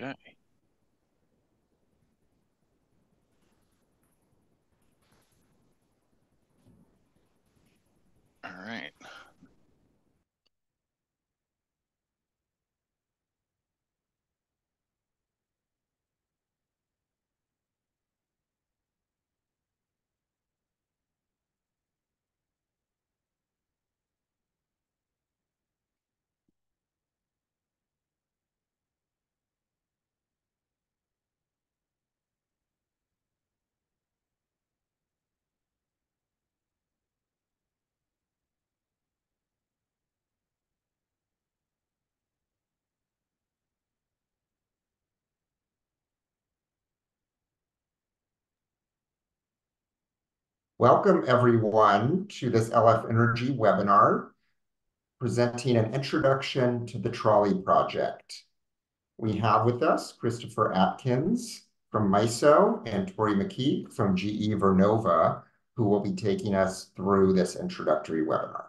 Okay. All right. Welcome, everyone, to this LF Energy webinar presenting an introduction to the TROLIE project. We have with us Christopher Atkins from MISO and Tory McKeag from GE Vernova, who will be taking us through this introductory webinar.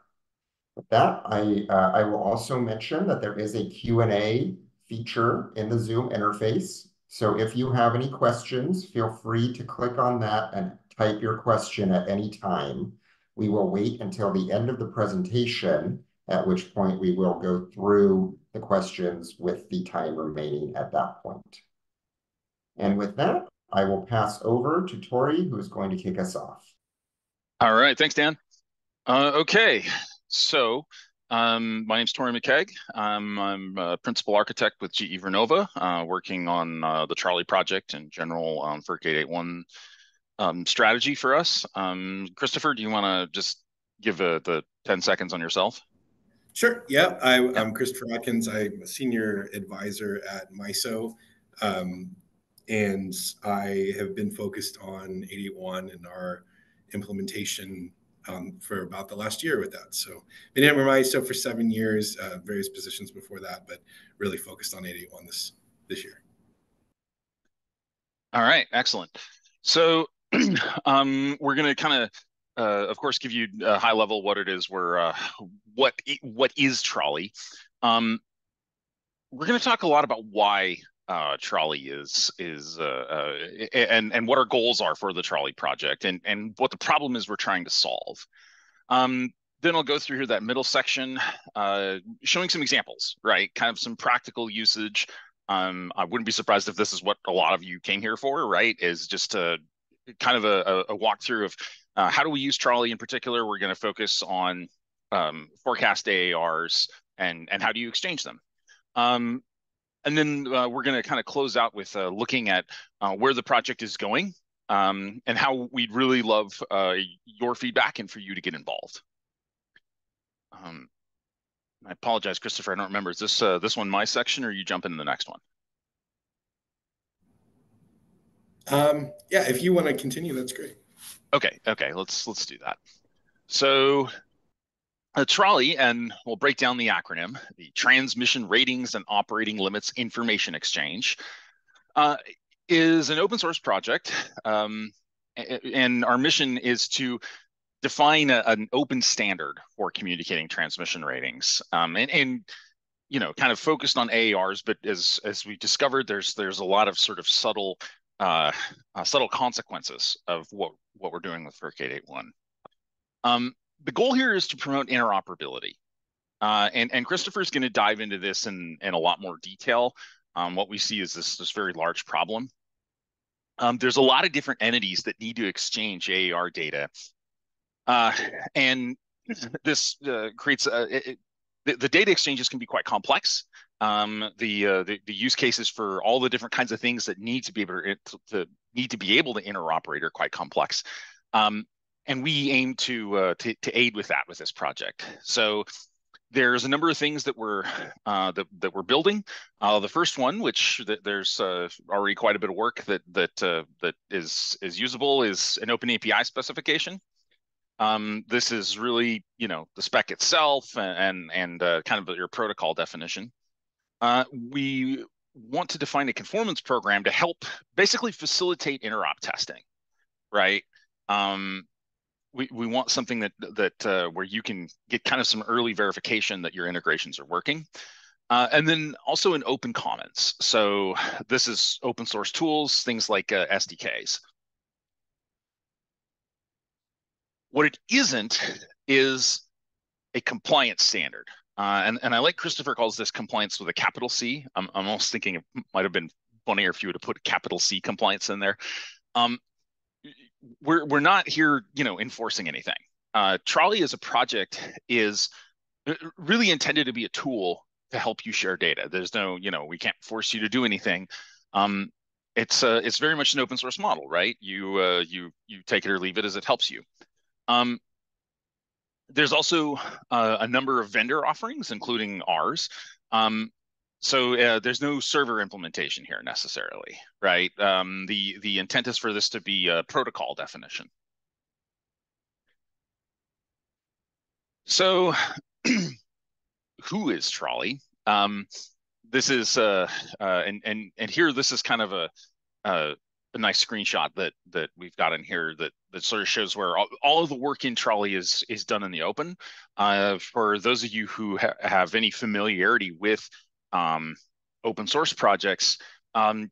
With that, I, uh, I will also mention that there is a Q&A feature in the Zoom interface. So if you have any questions, feel free to click on that and type your question at any time. We will wait until the end of the presentation, at which point we will go through the questions with the time remaining at that point. And with that, I will pass over to Tory, who is going to kick us off. All right, thanks, Dan. Uh, okay, so um, my is Tory McKeag. Um, I'm a principal architect with GE Vernova, uh, working on uh, the TROLIE project and general um, FERC 881 um, strategy for us. Um, Christopher, do you want to just give a, the 10 seconds on yourself? Sure. Yeah, I, am Christopher Atkins. I'm a senior advisor at MISO. Um, and I have been focused on 881 and our implementation um, for about the last year with that. So been at MISO for seven years, uh, various positions before that, but really focused on 881 this this year. All right, excellent. So um, we're going to kind of, uh, of course, give you a high level what it is. We're uh, what what is TROLIE. Um, we're going to talk a lot about why uh, TROLIE is is uh, uh, and and what our goals are for the TROLIE project and and what the problem is we're trying to solve. Um, then I'll go through here that middle section, uh, showing some examples, right? Kind of some practical usage. Um, I wouldn't be surprised if this is what a lot of you came here for, right? Is just to kind of a, a walkthrough of uh, how do we use TROLIE in particular. We're going to focus on um, forecast AARs and and how do you exchange them. Um, and then uh, we're going to kind of close out with uh, looking at uh, where the project is going um, and how we'd really love uh, your feedback and for you to get involved. Um, I apologize, Christopher. I don't remember. Is this uh, this one my section, or you jump into the next one? Um, yeah, if you want to continue, that's great. Okay, okay, let's let's do that. So a TROLIE, and we'll break down the acronym, the Transmission Ratings and Operating Limits Information Exchange, uh, is an open source project. Um, and our mission is to define a, an open standard for communicating transmission ratings. Um, and, and you know, kind of focused on AARs, but as as we discovered, there's there's a lot of sort of subtle uh, uh, subtle consequences of what what we're doing with FERC 881. Um, the goal here is to promote interoperability. Uh, and, and Christopher is going to dive into this in, in a lot more detail. Um, what we see is this, this very large problem. Um, there's a lot of different entities that need to exchange AAR data. Uh, and this uh, creates a, it, the, the, data exchanges can be quite complex. Um, the, uh, the, the use cases for all the different kinds of things that need to be able to, to need to be able to interoperate are quite complex. Um, and we aim to, uh, to, to aid with that with this project. So there's a number of things that we're uh, that, that we're building. Uh, the first one, which th there's uh, already quite a bit of work that that uh, that is is usable, is an Open API specification. Um, this is really you know the spec itself and and, and uh, kind of your protocol definition. Uh, we want to define a conformance program to help basically facilitate interop testing, right? Um, we, we want something that that uh, where you can get kind of some early verification that your integrations are working. Uh, and then also in open commons. So this is open source tools, things like uh, SDKs. What it isn't is a compliance standard. Uh, and, and I like Christopher calls this compliance with a capital C. I'm, I'm almost thinking it might have been funnier if you were to put capital C compliance in there. Um, we're, we're not here, you know, enforcing anything. Uh, TROLIE as a project is really intended to be a tool to help you share data. There's no, you know, we can't force you to do anything. Um, it's uh, it's very much an open source model, right? You uh, you you take it or leave it as it helps you. Um, there's also uh, a number of vendor offerings, including ours. Um, so uh, there's no server implementation here necessarily, right? Um, the the intent is for this to be a protocol definition. So who is TROLIE? Um, this is uh, uh, and and and here this is kind of a, a, a nice screenshot that that we've got in here that that sort of shows where all, all of the work in TROLIE is is done in the open. Uh, for those of you who ha have any familiarity with um, open source projects, um,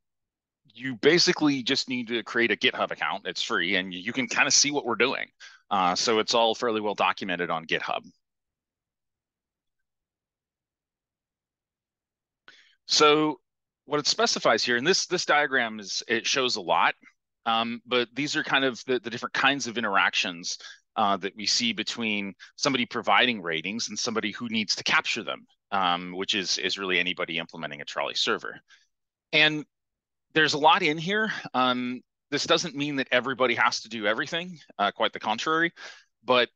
you basically just need to create a GitHub account. It's free, and you can kind of see what we're doing. Uh, so it's all fairly well documented on GitHub. So what it specifies here, and this this diagram is it shows a lot, um, but these are kind of the, the different kinds of interactions uh, that we see between somebody providing ratings and somebody who needs to capture them, um, which is is really anybody implementing a TROLIE server. And there's a lot in here. Um, this doesn't mean that everybody has to do everything, uh, quite the contrary, but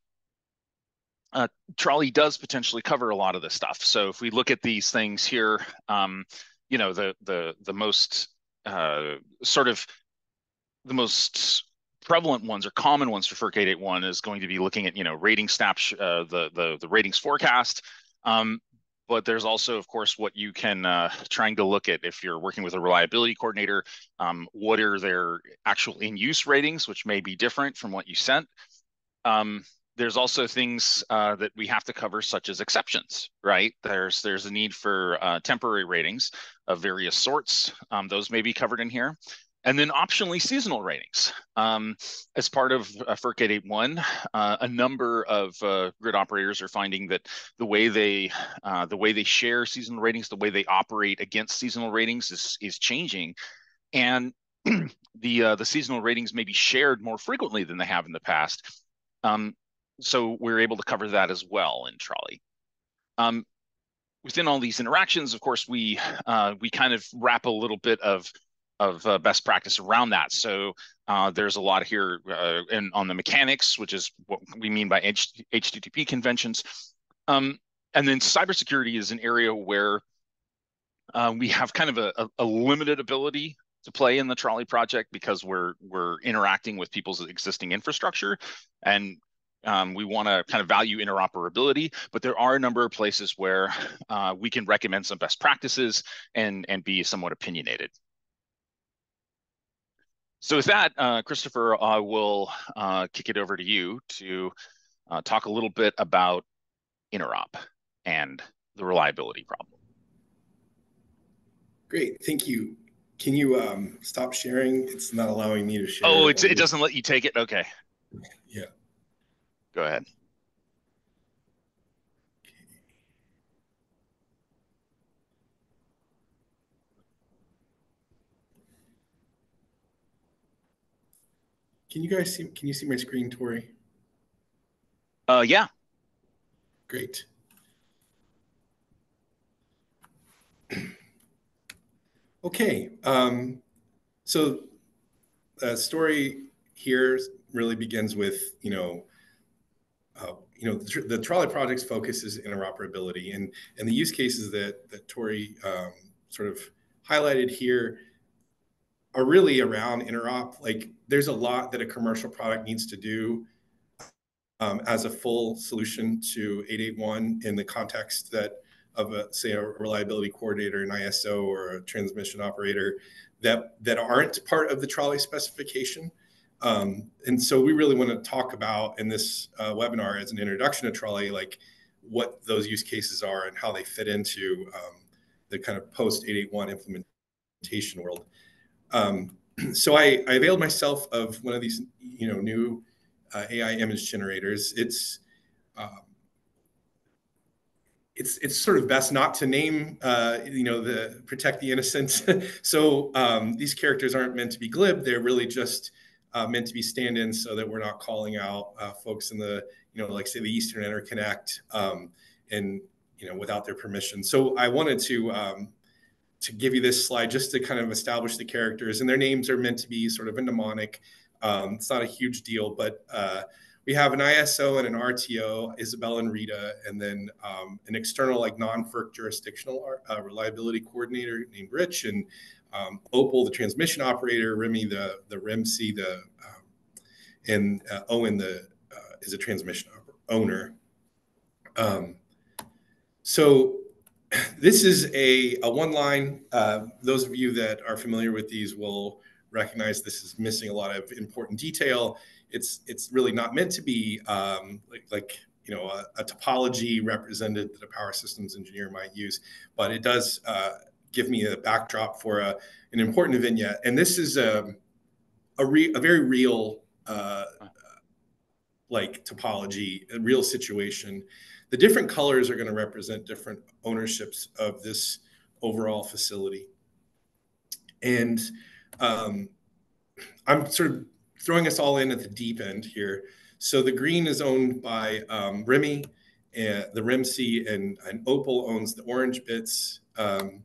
uh, TROLIE does potentially cover a lot of this stuff. So if we look at these things here, um, you know, the the the most uh, sort of the most prevalent ones or common ones for FERC 881 is going to be looking at you know rating snapshot, uh, the the the ratings forecast. Um, but there's also, of course, what you can uh, trying to look at if you're working with a reliability coordinator. Um, what are their actual in-use ratings, which may be different from what you sent. Um, there's also things uh, that we have to cover, such as exceptions, right? There's there's a need for uh, temporary ratings of various sorts. Um, those may be covered in here. And then optionally seasonal ratings. Um, as part of uh, FERC 881, uh, a number of uh, grid operators are finding that the way they uh, the way they share seasonal ratings, the way they operate against seasonal ratings is is changing, and the uh, the seasonal ratings may be shared more frequently than they have in the past. Um, so we're able to cover that as well in TROLIE. Um, within all these interactions, of course, we uh, we kind of wrap a little bit of of uh, best practice around that. So uh, there's a lot here uh, in, on the mechanics, which is what we mean by H HTTP conventions. Um, and then cybersecurity is an area where uh, we have kind of a, a, limited ability to play in the TROLIE project because we're we're interacting with people's existing infrastructure and um, we want to kind of value interoperability, but there are a number of places where uh, we can recommend some best practices and, and be somewhat opinionated. So with that, uh, Christopher, I will uh, kick it over to you to uh, talk a little bit about interop and the reliability problem. Great, thank you. Can you um, stop sharing? It's not allowing me to share. Oh, it doesn't let you take it? Okay. Yeah. Go ahead. Can you guys see, can you see my screen, Tory? Uh, yeah. Great. okay. Um, so the story here really begins with, you know, uh, you know, the, the, TROLIE project's focus is interoperability, and and the use cases that that Tory um, sort of highlighted here are really around interop. Like, there's a lot that a commercial product needs to do um, as a full solution to 881 in the context that of a say a reliability coordinator, an ISO, or a transmission operator that that aren't part of the TROLIE specification. Um, and so we really want to talk about in this uh, webinar as an introduction to TROLIE, like what those use cases are and how they fit into um, the kind of post 881 implementation world. Um, so I, I availed myself of one of these, you know, new uh, AI image generators. It's um, it's it's sort of best not to name, uh, you know, the protect the innocent. so um, these characters aren't meant to be glib. They're really just uh, meant to be stand-ins so that we're not calling out uh, folks in the, you know, like say the Eastern Interconnect um, and you know without their permission. So I wanted to um, to give you this slide just to kind of establish the characters and their names are meant to be sort of a mnemonic. Um, it's not a huge deal, but uh, we have an ISO and an RTO, Isabel and Rita, and then um, an external like non-FERC jurisdictional uh, reliability coordinator named Rich, and um, Opal, the transmission operator, Remy, the the REMC, the um, and uh, Owen, the uh, is a transmission owner. Um, so this is a, a one line. Uh, those of you that are familiar with these will recognize this is missing a lot of important detail. It's it's really not meant to be um, like like you know a, a, topology represented that a power systems engineer might use, but it does uh, give me a backdrop for a, an important vignette. And this is a a, re, a very real uh, like topology, a real situation the different colors are going to represent different ownerships of this overall facility. And um, I'm sort of throwing us all in at the deep end here. So the green is owned by um, Remy, and the REMC, and, and Opal owns the orange bits. Um,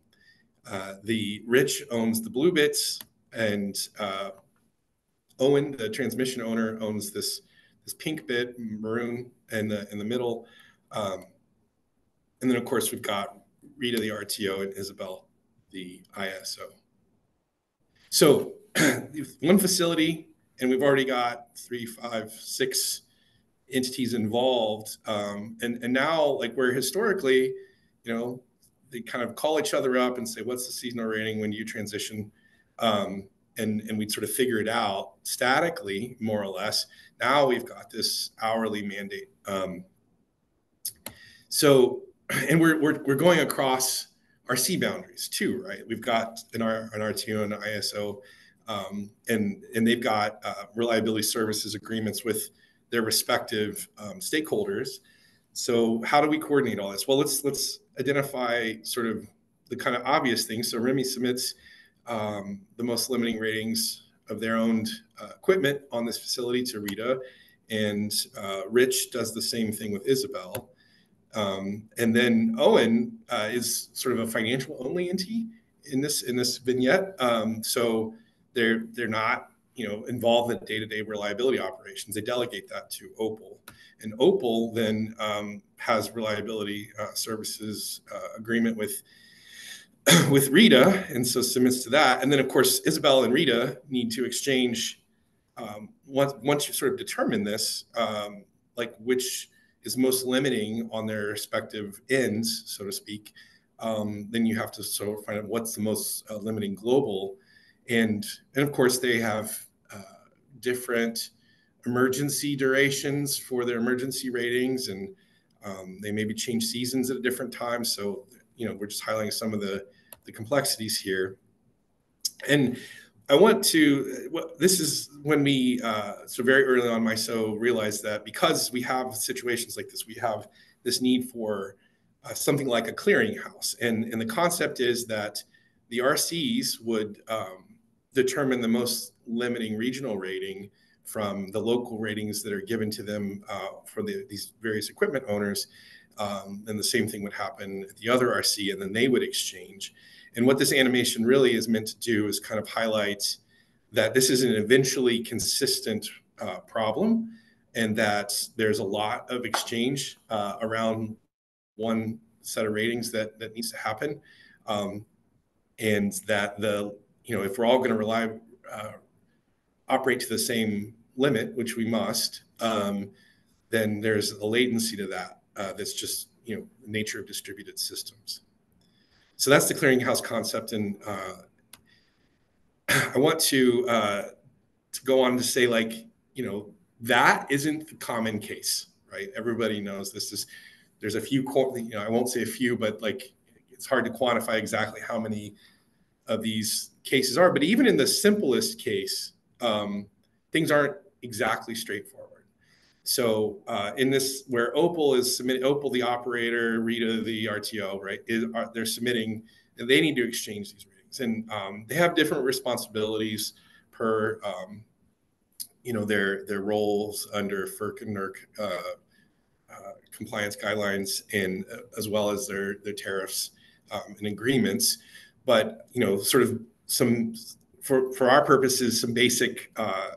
uh, the Rich owns the blue bits, and uh, Owen, the transmission owner, owns this this pink bit, maroon, in the in the middle. Um, and then, of course, we've got Rita, the RTO, and Isabel, the ISO. So one facility, and we've already got three, five, six entities involved. Um, and, and now, like where historically, you know, they kind of call each other up and say, what's the seasonal rating when you transition? Um, and, and we'd sort of figure it out statically, more or less. Now we've got this hourly mandate um, so, and we're, we're, we're going across RC boundaries too, right? We've got an, R, an RTO and an ISO, um, and, and they've got uh, reliability services agreements with their respective um, stakeholders. So how do we coordinate all this? Well, let's let's identify sort of the kind of obvious things. So Remy submits um, the most limiting ratings of their owned uh, equipment on this facility to Rita, and uh, Rich does the same thing with Isabel. Um, and then Owen uh, is sort of a financial only entity in this in this vignette. Um, so they're they're not you know involved in day to day reliability operations. They delegate that to Opal, and Opal then um, has reliability uh, services uh, agreement with with Rita, and so submits to that. And then of course Isabel and Rita need to exchange um, once once you sort of determine this, um, like which is most limiting on their respective ends, so to speak, um, then you have to sort of find out what's the most uh, limiting global. And, and of course, they have uh, different emergency durations for their emergency ratings, and um, they maybe change seasons at a different time. So, you know, we're just highlighting some of the, the complexities here. And I want to, well, this is when we, uh, so very early on, MISO realized that because we have situations like this, we have this need for uh, something like a clearinghouse. And, and the concept is that the RCs would um, determine the most limiting regional rating from the local ratings that are given to them uh, for the, these various equipment owners. Um, and the same thing would happen at the other RC, and then they would exchange. And what this animation really is meant to do is kind of highlight that this is an eventually consistent uh, problem and that there's a lot of exchange uh, around one set of ratings that, that needs to happen. Um, and that the, you know, if we're all going to rely, uh, operate to the same limit, which we must, um, then there's a latency to that uh, that's just, you know, nature of distributed systems. So that's the clearinghouse concept. And uh, I want to, uh, to go on to say, like, you know, that isn't the common case, right? Everybody knows this is, there's a few, you know, I won't say a few, but like it's hard to quantify exactly how many of these cases are. But even in the simplest case, um, things aren't exactly straightforward. So uh, in this, where Opal is submitting, Opal the operator, Rita the RTO, right? Is, are, they're submitting, and they need to exchange these ratings, and um, they have different responsibilities per, um, you know, their their roles under FERC and NERC uh, uh, compliance guidelines, and uh, as well as their their tariffs um, and agreements. But you know, sort of some for for our purposes, some basic uh,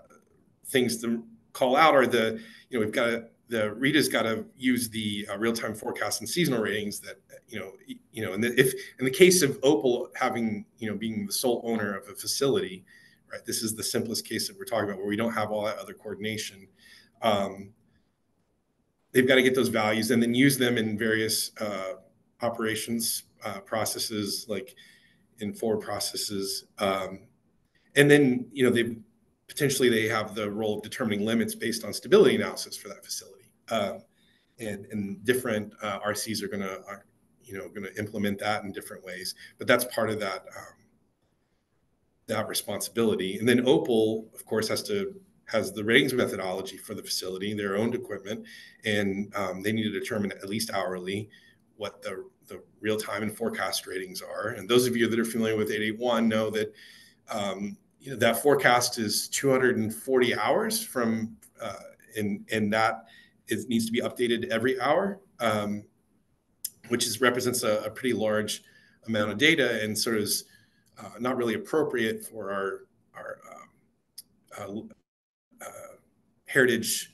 things to call out are the you know we've got to, the Rita's got to use the uh, real-time forecast and seasonal ratings that you know you know and if in the case of Opal having you know being the sole owner of a facility, right? This is the simplest case that we're talking about where we don't have all that other coordination. Um, they've got to get those values and then use them in various uh, operations uh, processes like in forward processes um, and then you know they potentially they have the role of determining limits based on stability analysis for that facility. Um, and, and different uh, RCs are going to, you know, going to implement that in different ways. But that's part of that um, that responsibility. And then Opal, of course, has to has the ratings methodology for the facility, their owned equipment, and um, they need to determine at least hourly what the the real time and forecast ratings are. And those of you that are familiar with 881 know that um, you know, that forecast is 240 hours from, uh, and, and that is, needs to be updated every hour, um, which is, represents a, a, pretty large amount of data and sort of is uh, not really appropriate for our, our um, uh, uh heritage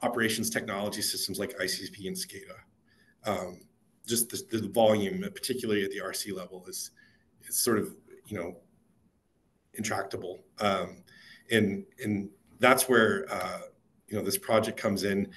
operations technology systems like ICCP and SCADA. Um, just the, the, volume, particularly at the RC level, is, is sort of, you know, intractable. Um, and and that's where uh, you know this project comes in.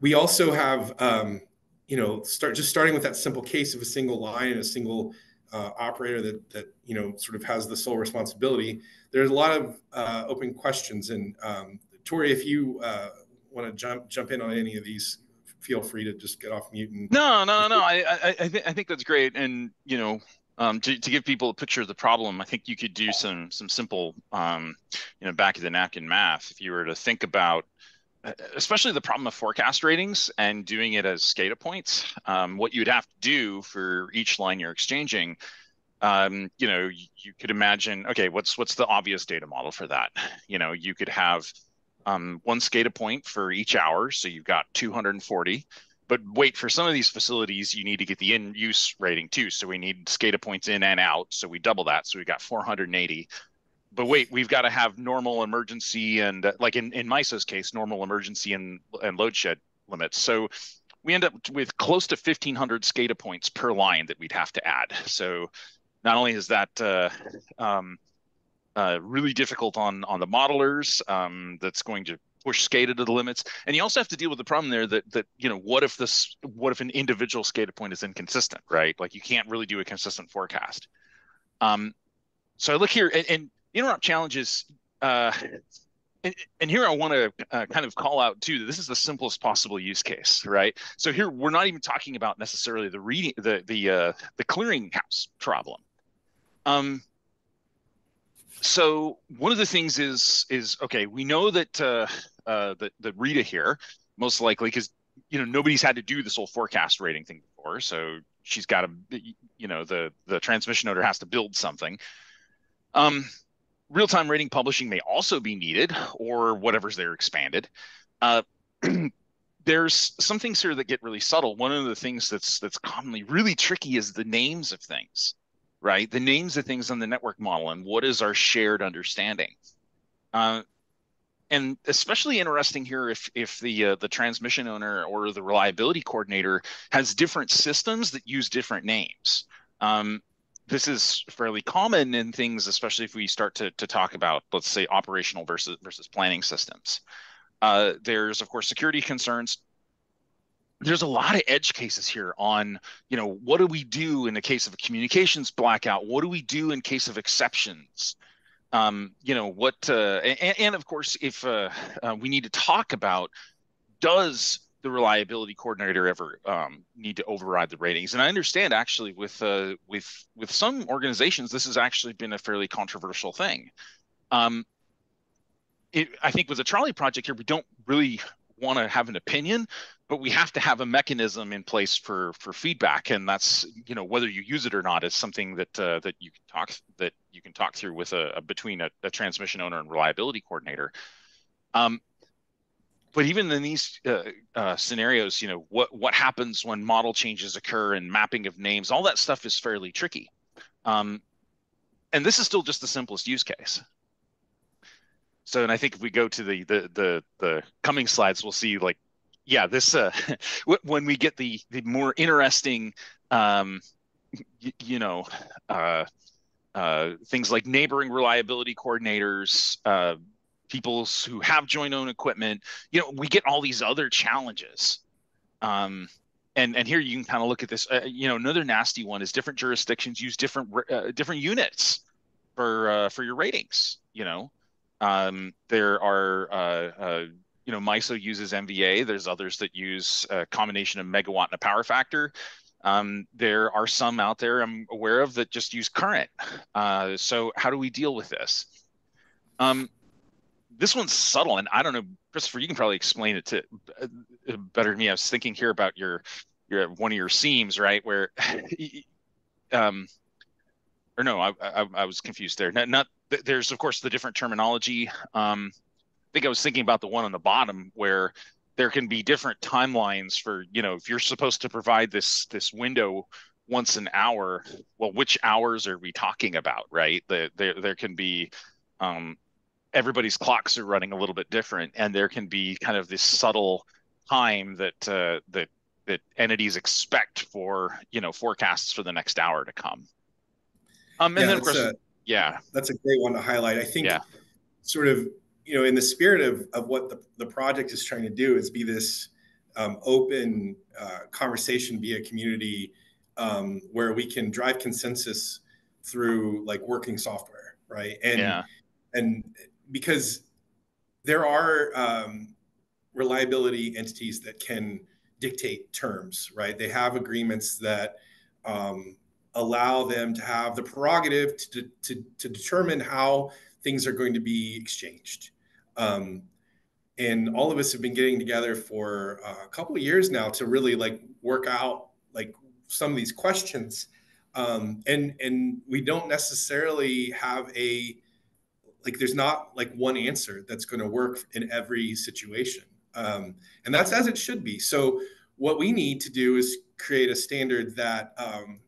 We also have um, you know start just starting with that simple case of a single line and a single uh, operator that that you know sort of has the sole responsibility. There's a lot of uh, open questions, and um, Tory, if you uh, want to jump jump in on any of these, feel free to just get off mute. And no, no, no. I I, I think I think that's great, and you know um, to, to give people a picture of the problem, I think you could do some some simple, um, you know, back of the napkin math. If you were to think about, especially the problem of forecast ratings and doing it as SCADA points, um, what you'd have to do for each line you're exchanging, um, you know, you, you, could imagine, okay, what's what's the obvious data model for that? You know, you could have um, one SCADA point for each hour, so you've got 240 but wait for some of these facilities you need to get the in use rating too. So we need SCADA points in and out. So we double that. So we got 480 but wait we've got to have normal emergency and uh, like in, in MISO's case normal emergency and, and load shed limits. So we end up with close to 1500 SCADA points per line that we'd have to add. So not only is that uh, um, uh, really difficult on on the modelers um, that's going to push SCADA to the limits. And you also have to deal with the problem there that that you know what if this what if an individual SCADA point is inconsistent, right? Like you can't really do a consistent forecast. Um, so I look here and, and interop challenges. Uh, and, and, here I want to uh, kind of call out too that this is the simplest possible use case, right? So here we're not even talking about necessarily the reading the the uh, the clearinghouse problem. Um, so one of the things is is okay. We know that uh, uh, the the Rita here, most likely because you know nobody's had to do this whole forecast rating thing before, so she's got to you know the the transmission owner has to build something. Um, real time rating publishing may also be needed, or whatever's there expanded. Uh, there's some things here that get really subtle. One of the things that's that's commonly really tricky is the names of things, right? The names of things on the network model and what is our shared understanding. Uh, and especially interesting here if if the uh, the transmission owner or the reliability coordinator has different systems that use different names. Um, this is fairly common in things, especially if we start to, to talk about, let's say, operational versus versus planning systems. Uh, there's of course security concerns. There's a lot of edge cases here on, you know, what do we do in the case of a communications blackout? What do we do in case of exceptions? Um, you know what uh, and, and, of course if uh, uh, we need to talk about does the reliability coordinator ever um, need to override the ratings. And I understand actually with uh, with with some organizations, this has actually been a fairly controversial thing. Um, it, I think with the TROLIE project here, we don't really want to have an opinion, but we have to have a mechanism in place for for feedback, and that's you know whether you use it or not is something that uh, that you can talk that you can talk through with a, a between a, a, transmission owner and reliability coordinator. Um, but even in these uh, uh, scenarios, you know what what happens when model changes occur and mapping of names, all that stuff is fairly tricky. Um, and this is still just the simplest use case. So, and I think if we go to the the the, the coming slides, we'll see like, yeah, this uh, when we get the the more interesting, um, y- you know, uh, uh, things like neighboring reliability coordinators, uh, people who have joint owned equipment, you know, we get all these other challenges. Um, and and here you can kind of look at this. Uh, you know, another nasty one is different jurisdictions use different uh, different units for uh, for your ratings. You know, um, there are, uh, uh, you know, MISO uses MVA. There's others that use a combination of megawatt and a power factor. Um, there are some out there I'm aware of that just use current. Uh, so how do we deal with this? Um, this one's subtle, and I don't know, Christopher. You can probably explain it to uh, better than me. I was thinking here about your your one of your seams, right, where, um, or no, I, I, I was confused there. Not, not there's of course the different terminology. Um, think I was thinking about the one on the bottom where there can be different timelines for you know if you're supposed to provide this this window once an hour. Well, which hours are we talking about, right? The, there there can be um, everybody's clocks are running a little bit different, and there can be kind of this subtle time that uh, that that entities expect for you know forecasts for the next hour to come. Um, and yeah, then of course, a, yeah, that's a great one to highlight. I think, yeah. sort of, you know, in the spirit of of what the the project is trying to do is be this um, open uh, conversation, be a community um, where we can drive consensus through like working software, right? And yeah. and because there are um, reliability entities that can dictate terms, right? They have agreements that um, allow them to have the prerogative to, to, to determine how things are going to be exchanged. Um, and all of us have been getting together for a couple of years now to really like work out like some of these questions. Um, and and we don't necessarily have a like there's not like one answer that's going to work in every situation um, and that's as it should be so what we need to do is create a standard that um,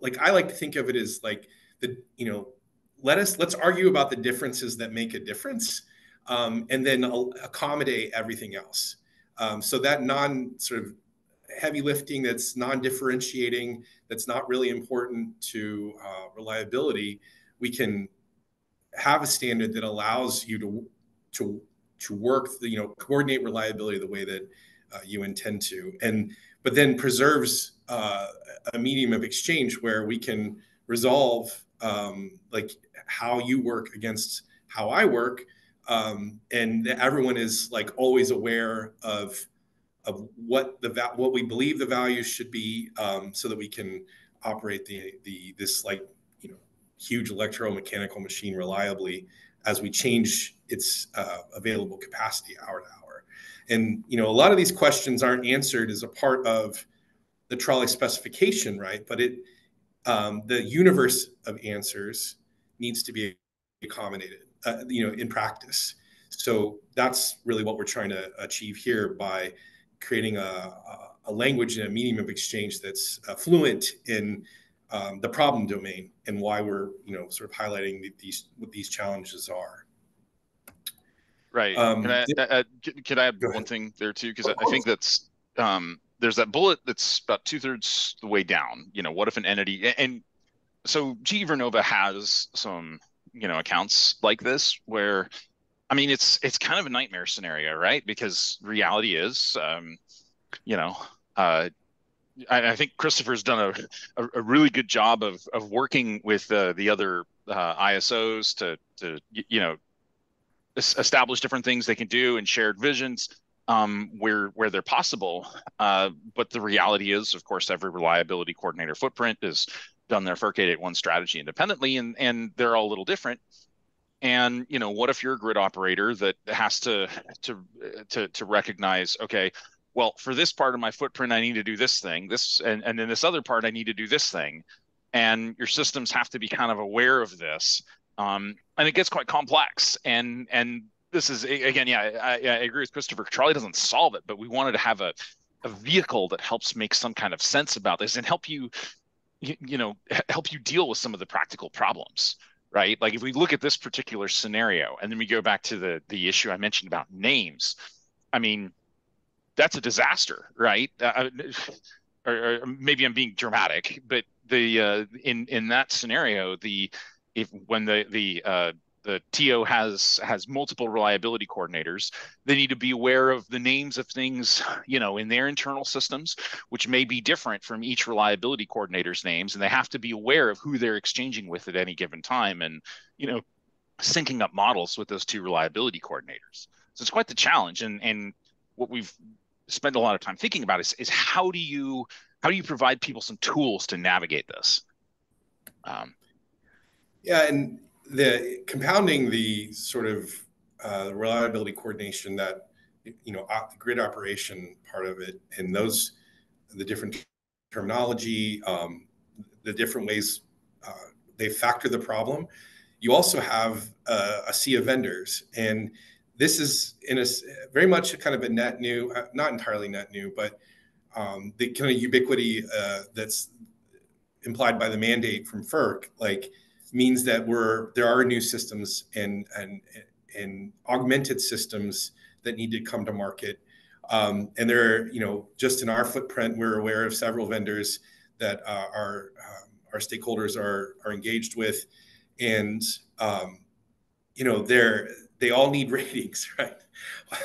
like I like to think of it as like the you know let us let's argue about the differences that make a difference um, and then accommodate everything else. Um, so that non sort of heavy lifting that's non-differentiating that's not really important to uh, reliability we can have a standard that allows you to to to work the, you know coordinate reliability the way that uh, you intend to. And but then preserves uh, a medium of exchange where we can resolve um, like how you work against how I work, um, and everyone is like always aware of of what the what we believe the values should be, um, so that we can operate the the this like you know huge electromechanical machine reliably as we change its uh, available capacity hour to hour. And you know a lot of these questions aren't answered as a part of the TROLIE specification right, but it um, the universe of answers needs to be accommodated, uh, you know, in practice. So that's really what we're trying to achieve here by creating a, a language and a medium of exchange that's uh, fluent in um, the problem domain and why we're, you know, sort of highlighting these what these challenges are. Right. Um, can I, uh, can I add one thing there too? Because I, think that's um, there's that bullet that's about two thirds the way down. You know, what if an entity and so GE Vernova has some you know accounts like this where I mean it's it's kind of a nightmare scenario, right? Because reality is, um, you know, uh, I, think Christopher's done a, a, a, really good job of of working with uh, the other uh, ISOs to to you know establish different things they can do and shared visions um, where where they're possible. Uh, but the reality is, of course, every reliability coordinator footprint is done their FERC 881 strategy independently, and and they're all a little different. And you know, what if you're a grid operator that has to to to to recognize, okay, well, for this part of my footprint, I need to do this thing, this, and and then this other part, I need to do this thing, and your systems have to be kind of aware of this. Um, and it gets quite complex, and and this is again, yeah, I, I agree with Christopher. TROLIE doesn't solve it, but we wanted to have a a vehicle that helps make some kind of sense about this and help you, you, you know, help you deal with some of the practical problems right? Like if we look at this particular scenario, and then we go back to the the issue I mentioned about names, I mean, that's a disaster, right? Uh, or, or, maybe I'm being dramatic, but the uh, in in that scenario, the if when the the uh, the TO has has multiple reliability coordinators. They need to be aware of the names of things, you know, in their internal systems, which may be different from each reliability coordinator's names, and they have to be aware of who they're exchanging with at any given time, and you know, syncing up models with those two reliability coordinators. So it's quite the challenge, and and what we've spent a lot of time thinking about is is how do you how do you provide people some tools to navigate this? Um, yeah, and the compounding the sort of uh, reliability coordination that you know op, the grid operation part of it and those the different terminology um, the different ways uh, they factor the problem. You also have uh, a sea of vendors and this is in a very much kind of a net new uh, not entirely net new but um, the kind of ubiquity uh, that's implied by the mandate from FERC like means that we're there are new systems and and and augmented systems that need to come to market. Um, and there, are, you know, just in our footprint, we're aware of several vendors that uh, our um, our stakeholders are are engaged with, and um, you know, they're they all need ratings, right?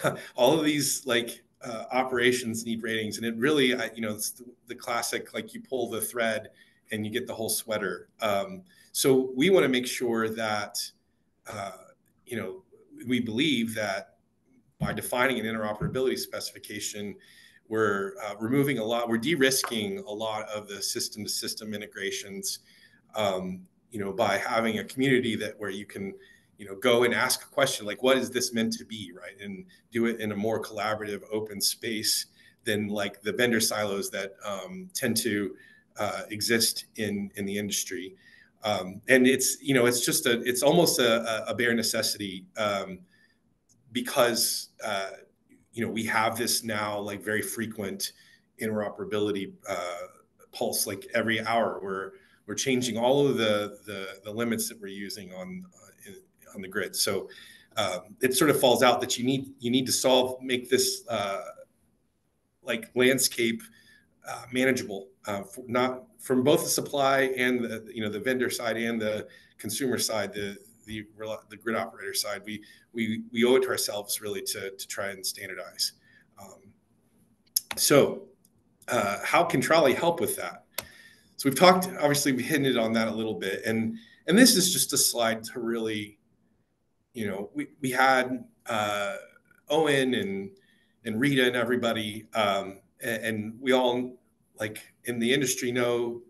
all of these like uh, operations need ratings, and it really, you know, it's the, the, classic like you pull the thread and you get the whole sweater. Um, so we want to make sure that, uh, you know, we believe that by defining an interoperability specification, we're uh, removing a lot, we're de-risking a lot of the system-to-system integrations, um, you know, by having a community that where you can, you know, go and ask a question like, what is this meant to be, right? And do it in a more collaborative, open space than like the vendor silos that um, tend to uh, exist in in the industry um, and it's you know it's just a it's almost a, a bare necessity um, because uh, you know we have this now like very frequent interoperability uh, pulse like every hour. We're we're changing all of the the, the limits that we're using on uh, on the grid. So um, it sort of falls out that you need you need to solve make this uh, like landscape uh, manageable uh, not from both the supply and the you know the vendor side and the consumer side, the the, the grid operator side, we we we owe it to ourselves really to to try and standardize. Um, so, uh, how can TROLIE help with that? So we've talked, obviously, we hinted on that a little bit, and and this is just a slide to really, you know, we we had uh, Owen and and Rita and everybody, um, and, and we all like in the industry know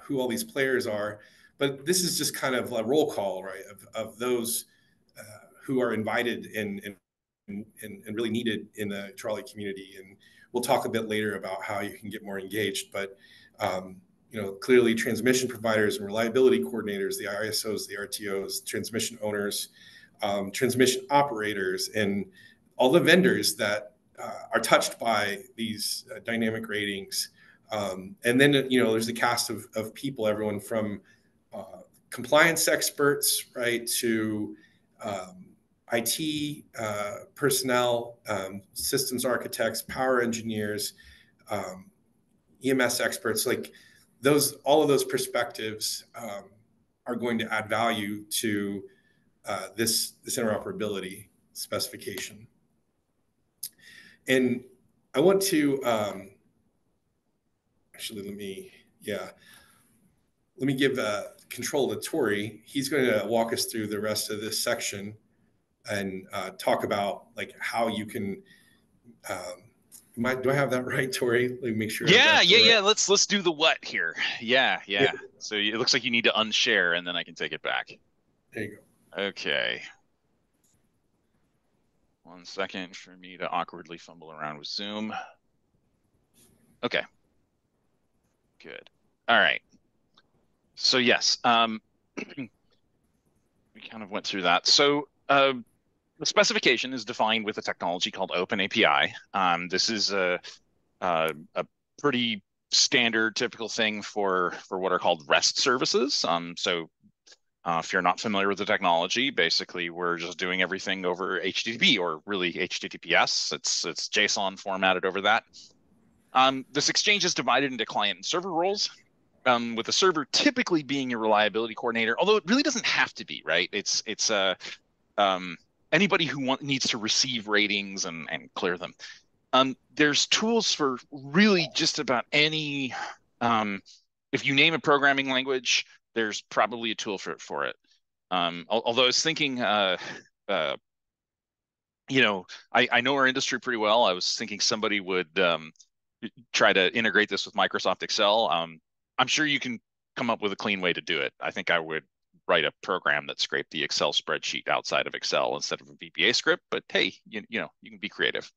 who all these players are, but this is just kind of a roll call, right, of, of those uh, who are invited and, and, and, really needed in the TROLIE community. And we'll talk a bit later about how you can get more engaged. But um, you know, clearly transmission providers and reliability coordinators, the ISOs, the RTOs, transmission owners, um, transmission operators, and all the vendors that uh, are touched by these uh, dynamic ratings um, and then, you know, there's the cast of, of people, everyone from uh, compliance experts, right, to um, IT uh, personnel, um, systems architects, power engineers, um, EMS experts, like those, all of those perspectives um, are going to add value to uh, this, this interoperability specification. And I want to, um, actually, let me, yeah, let me give uh, control to Tory. He's going to walk us through the rest of this section and uh, talk about like how you can um, might, do I have that right, Tory? Let me make sure. Yeah, yeah, right. yeah. Let's let's do the what here. Yeah, yeah, yeah. So it looks like you need to unshare, and then I can take it back. There you go. Okay. One second for me to awkwardly fumble around with Zoom. Okay. Good. All right. So yes, um, we kind of went through that. So uh, the specification is defined with a technology called OpenAPI. Um, this is a, a, a pretty standard, typical thing for for what are called REST services. Um, so uh, if you're not familiar with the technology, basically we're just doing everything over HTTP or really HTTPS. It's it's JSON formatted over that. Um, this exchange is divided into client and server roles, um, with the server typically being a reliability coordinator, although it really doesn't have to be, right? It's it's uh, um, anybody who want, needs to receive ratings and, and clear them. Um, there's tools for really just about any. Um, if you name a programming language, there's probably a tool for for it. Um, although I was thinking, uh, uh, you know, I, I know our industry pretty well. I was thinking somebody would um, try to integrate this with Microsoft Excel. Um, I'm sure you can come up with a clean way to do it. I think I would write a program that scraped the Excel spreadsheet outside of Excel instead of a VBA script. But hey, you, you know, you can be creative.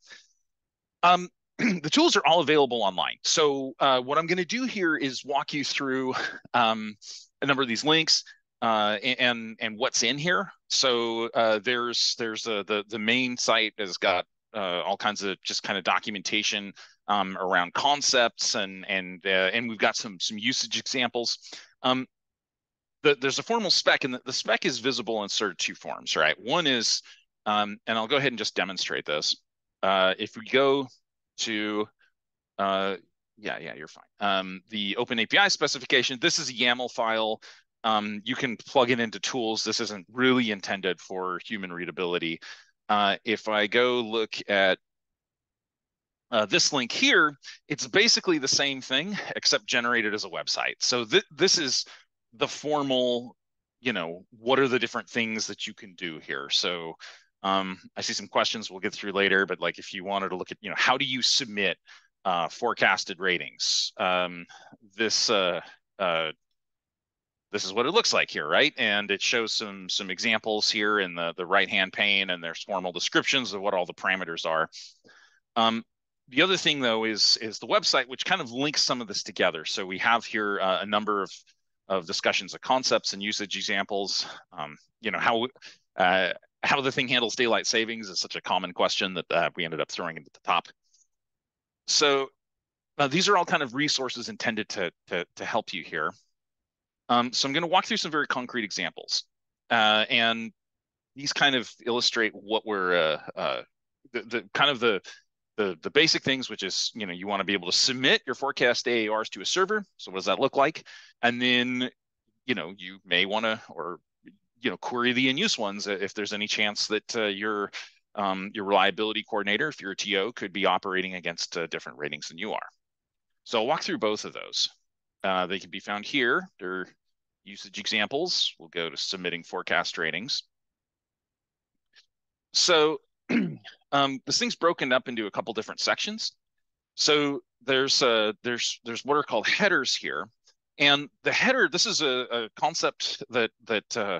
Um, the tools are all available online. So uh, what I'm going to do here is walk you through um, a number of these links uh, and and what's in here. So uh, there's there's a, the the main site has got uh, all kinds of just kind of documentation um, around concepts and and uh, and we've got some some usage examples. Um, the, there's a formal spec and the, the, spec is visible in sort of two forms, right? One is, um, and I'll go ahead and just demonstrate this. Uh, if we go to uh, yeah, yeah, you're fine. Um, the Open API specification, this is a YAML file. Um, you can plug it into tools. This isn't really intended for human readability. Uh, if I go look at uh, this link here, it's basically the same thing, except generated as a website. So th this is the formal, you know, what are the different things that you can do here? So um, I see some questions we'll get through later, but like if you wanted to look at, you know, how do you submit uh, forecasted ratings. Um, this uh, uh, this is what it looks like here, right? And it shows some some examples here in the the right hand pane, and there's formal descriptions of what all the parameters are. Um, the other thing though is is the website, which kind of links some of this together. So we have here uh, a number of of discussions of concepts and usage examples. Um, you know how uh, how the thing handles daylight savings is such a common question that uh, we ended up throwing it at the top. So uh, these are all kind of resources intended to, to, to help you here. Um, so I'm going to walk through some very concrete examples. Uh, and these kind of illustrate what we're, uh, uh, the, the kind of the, the, the basic things, which is, you know, you want to be able to submit your forecast AARs to a server. So what does that look like? And then, you know, you may want to, or, you know, query the in-use ones if there's any chance that uh, your um, your reliability coordinator, if you're a TO, could be operating against uh, different ratings than you are. So I'll walk through both of those. Uh, they can be found here. They're usage examples. We'll go to submitting forecast ratings. So um, this thing's broken up into a couple different sections. So there's uh, there's there's what are called headers here, and the header. This is a, a concept that that uh,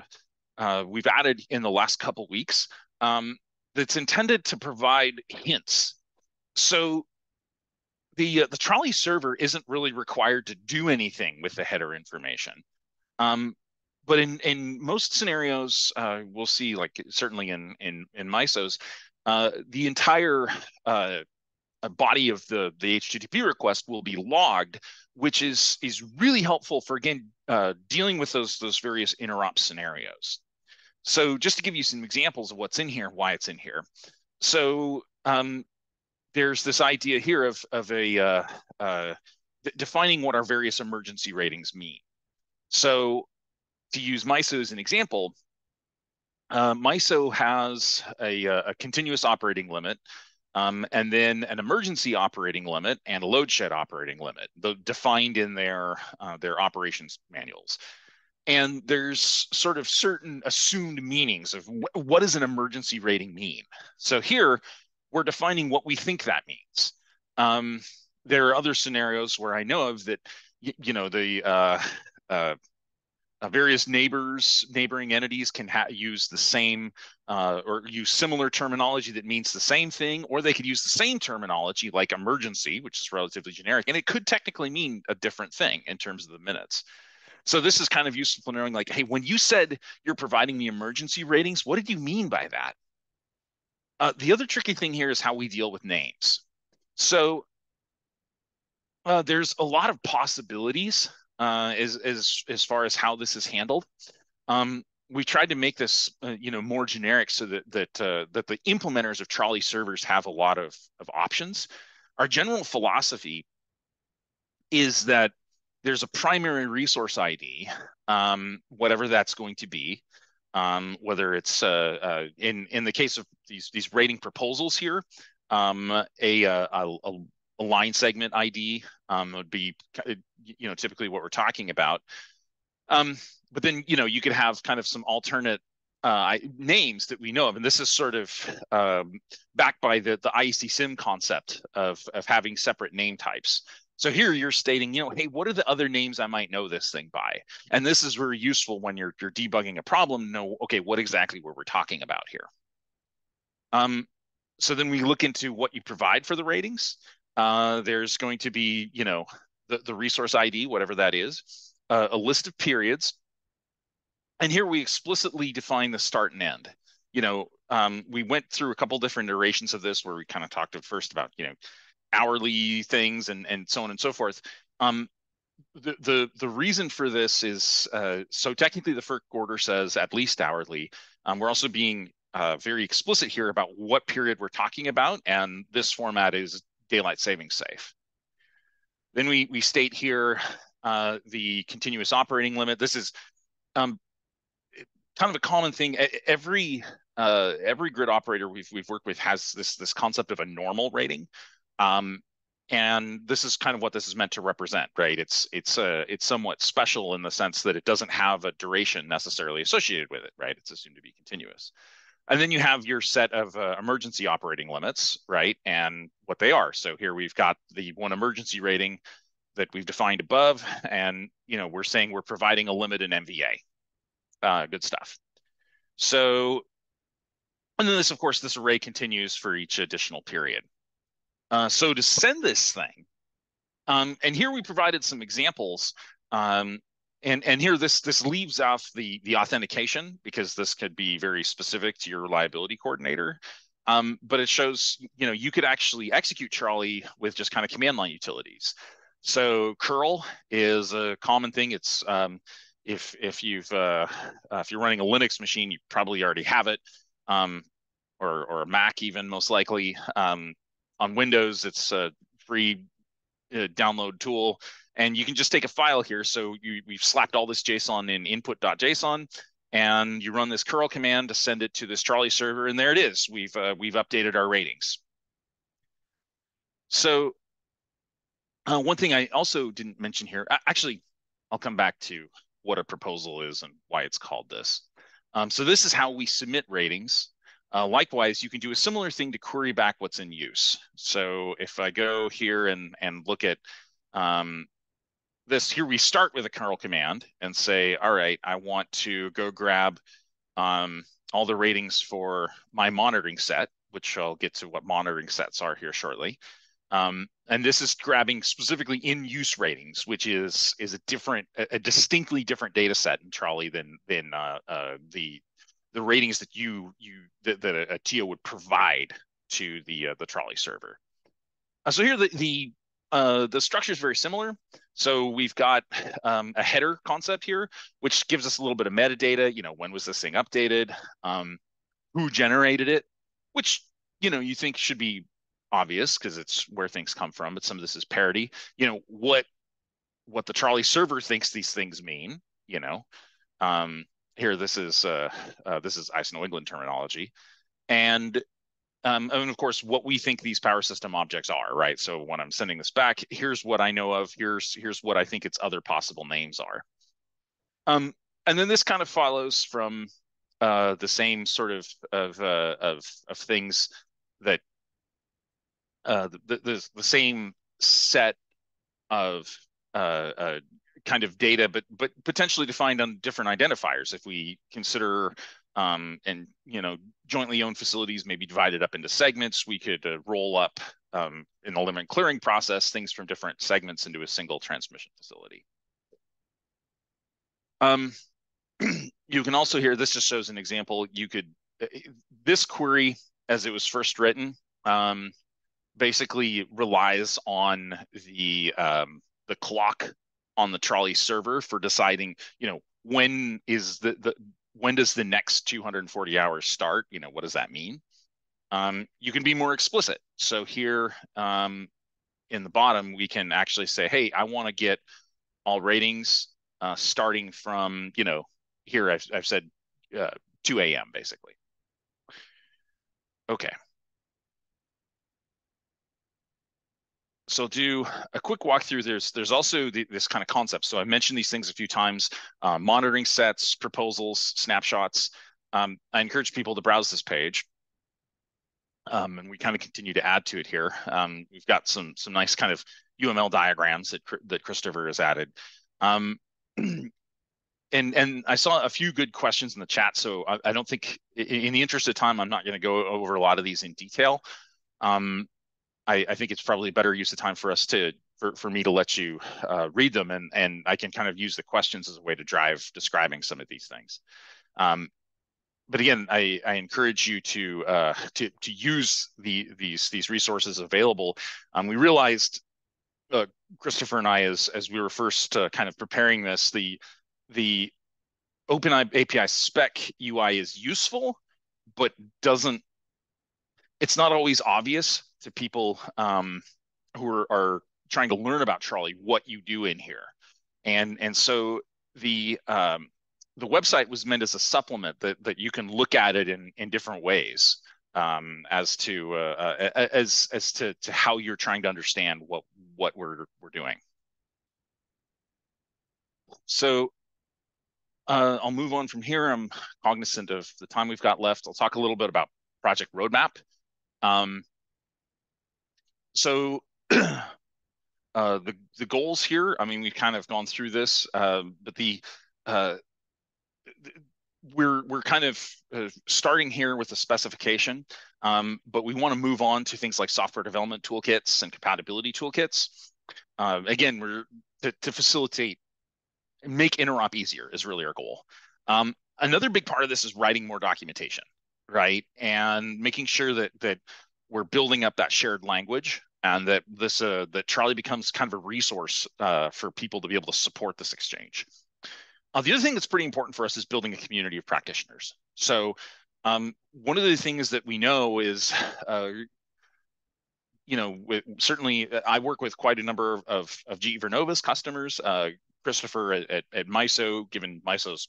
uh, we've added in the last couple weeks. Um, that's intended to provide hints. So the uh, the TROLIE server isn't really required to do anything with the header information. Um, but in in most scenarios, uh, we'll see, like certainly in in in MISOs, uh, the entire uh, body of the the HTTP request will be logged, which is is really helpful for again uh, dealing with those those various interop scenarios. So just to give you some examples of what's in here, why it's in here. So um, there's this idea here of, of a uh, uh, defining what our various emergency ratings mean. So to use MISO as an example, uh, MISO has a, uh, a, continuous operating limit um, and then an emergency operating limit and a load shed operating limit, the, defined in their, uh, their operations manuals and there's sort of certain assumed meanings of wh- what does an emergency rating mean so here we're defining what we think that means. Um, there are other scenarios where I know of that, you, you know, the uh, uh, uh, various neighbors, neighboring entities can use the same uh, or use similar terminology that means the same thing, or they could use the same terminology like emergency, which is relatively generic, and it could technically mean a different thing in terms of the minutes. So this is kind of useful for knowing like, hey, when you said you're providing the emergency ratings, what did you mean by that? Uh, the other tricky thing here is how we deal with names. So uh, there's a lot of possibilities uh, as as as far as how this is handled. Um, we tried to make this uh, you know more generic so that that uh, that the implementers of TROLIE servers have a lot of of options. Our general philosophy is that there's a primary resource ID, um, whatever that's going to be, um, whether it's uh, uh, in in the case of these these rating proposals here, um, a, uh, a, a, a line segment ID um, would be you know typically what we're talking about. Um, but then you know you could have kind of some alternate uh, names that we know of, and this is sort of um, backed by the the IEC CIM concept of of having separate name types. So here you're stating, you know, hey, what are the other names I might know this thing by? And this is very useful when you're you're debugging a problem. Know, okay, what exactly were we talking about here? Um, so then we look into what you provide for the ratings. Uh, there's going to be, you know, the, the resource ID, whatever that is, uh, a list of periods. And here we explicitly define the start and end. You know, um, we went through a couple different iterations of this where we kind of talked at first about, you know, hourly things and, and so on and so forth. Um, the, the, the reason for this is, uh, so technically the FERC order says at least hourly. Um, we're also being uh, very explicit here about what period we're talking about, and this format is daylight saving safe. Then we, we state here uh, the continuous operating limit. This is um, kind of a common thing. Every uh, every grid operator we've we've worked with has this this concept of a normal rating, um, and this is kind of what this is meant to represent, right? It's it's uh, it's somewhat special in the sense that it doesn't have a duration necessarily associated with it, right? It's assumed to be continuous. And then you have your set of uh, emergency operating limits, right? And what they are. So here we've got the one emergency rating that we've defined above, and you know we're saying we're providing a limit in MVA. Uh, good stuff. So, and then this, of course, this array continues for each additional period. Uh, so to send this thing, um, and here we provided some examples um, and and here this this leaves off the the authentication because this could be very specific to your reliability coordinator. Um, but it shows you know you could actually execute TROLIE with just kind of command line utilities. So curl is a common thing. It's um, if if you've uh, uh, if you're running a linux machine you probably already have it um, or or a mac even most likely. Um, on windows it's a free uh, download tool and you can just take a file here. So you, we've slapped all this JSON in input.json and you run this curl command to send it to this TROLIE server. And there it is. We've, uh, we've updated our ratings. So uh, one thing I also didn't mention here, actually, I'll come back to what a proposal is and why it's called this. Um, so this is how we submit ratings. Uh, likewise, you can do a similar thing to query back what's in use. So if I go here and, and look at um, this here we start with a curl command and say, all right, I want to go grab um, all the ratings for my monitoring set, which I'll get to what monitoring sets are here shortly. Um, and this is grabbing specifically in use ratings, which is is a different, a, distinctly different data set in TROLIE than than uh, uh, the the ratings that you you that, that a, a TO would provide to the uh, the TROLIE server. Uh, so here the the uh, the structure is very similar. So we've got um, a header concept here, which gives us a little bit of metadata. You know, when was this thing updated? Um, who generated it? Which you know you think should be obvious because it's where things come from. But some of this is parity. You know what what the TROLIE server thinks these things mean. You know, um, here this is uh, uh, this is ISO England terminology, and um, and of course, what we think these power system objects are, right? So when I'm sending this back, here's what I know of. Here's here's what I think its other possible names are. Um, and then this kind of follows from uh, the same sort of of, uh, of of things that uh, the, the, the same set of uh, uh, kind of data, but but potentially defined on different identifiers. If we consider um, and you know jointly owned facilities may be divided up into segments, we could uh, roll up um, in the limit clearing process things from different segments into a single transmission facility. Um, you can also hear this just shows an example. You could uh, this query as it was first written um, basically relies on the um, the clock on the TROLIE server for deciding, you know, when is the the when does the next 240 hours start? You know, what does that mean? Um, you can be more explicit. So here um, in the bottom, we can actually say, hey, I want to get all ratings uh, starting from, you know, here I've, I've said uh, 2 a.m. basically. Okay. So I'll do a quick walkthrough. There's there's also the, this kind of concept. So I mentioned these things a few times: uh, monitoring sets, proposals, snapshots. Um, I encourage people to browse this page, um, and we kind of continue to add to it here. Um, we've got some some nice kind of UML diagrams that that Christopher has added. Um, and and I saw a few good questions in the chat, so I, I don't think, in the interest of time, I'm not going to go over a lot of these in detail. Um, I, I, think it's probably better use of time for us to for, for me to let you uh, read them, and and I can kind of use the questions as a way to drive describing some of these things. Um, but again, I, I encourage you to uh, to to use the these these resources available. Um, we realized, uh, Christopher and I, as as we were first uh, kind of preparing this, the the Open API spec UI is useful, but doesn't. It's not always obvious to people um, who are, are trying to learn about TROLIE what you do in here, and and so the um, the website was meant as a supplement that that you can look at it in in different ways um, as to uh, uh, as as to to how you're trying to understand what what we're we're doing. So uh, I'll move on from here. I'm cognizant of the time we've got left. I'll talk a little bit about project roadmap. Um, so uh, the the goals here. I mean, we've kind of gone through this, uh, but the uh, we're we're kind of uh, starting here with a specification, um, but we want to move on to things like software development toolkits and compatibility toolkits. Uh, again, we're to, to facilitate make interop easier is really our goal. Um, another big part of this is writing more documentation, right, and making sure that that we're building up that shared language and that this uh, that TROLIE becomes kind of a resource uh, for people to be able to support this exchange. Uh, the other thing that's pretty important for us is building a community of practitioners. So um, one of the things that we know is, uh, you know, certainly uh, I work with quite a number of, of, of GE Vernova's customers. Uh, Christopher at, at, at MISO, given MISO's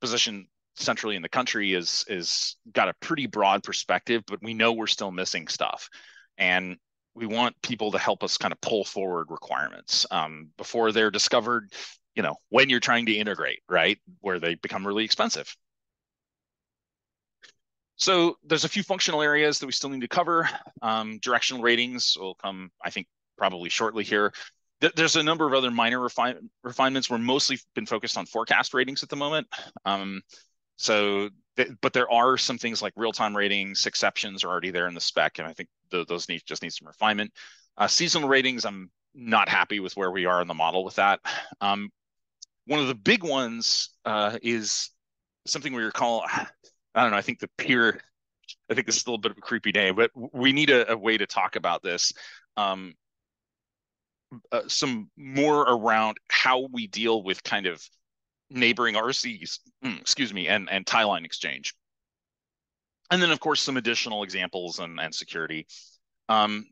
position centrally in the country, is is got a pretty broad perspective, but we know we're still missing stuff. And we want people to help us kind of pull forward requirements. Um, before they're discovered you know when you're trying to integrate right where they become really expensive. So there's a few functional areas that we still need to cover. Um, directional ratings will come i think probably shortly here. There's a number of other minor refinements. We're mostly been focused on forecast ratings at the moment. Um, so th- but there are some things like real-time ratings exceptions are already there in the spec and i think th- those need just need some refinement uh, seasonal ratings i'm not happy with where we are in the model with that um, one of the big ones uh, is something we call I don't know. I think the peer. I think this is a little bit of a creepy name, but we need a, a way to talk about this. Um, uh, some more around how we deal with kind of neighboring RCs, mm, excuse me, and and tie line exchange. And then, of course, some additional examples and, and security. Um,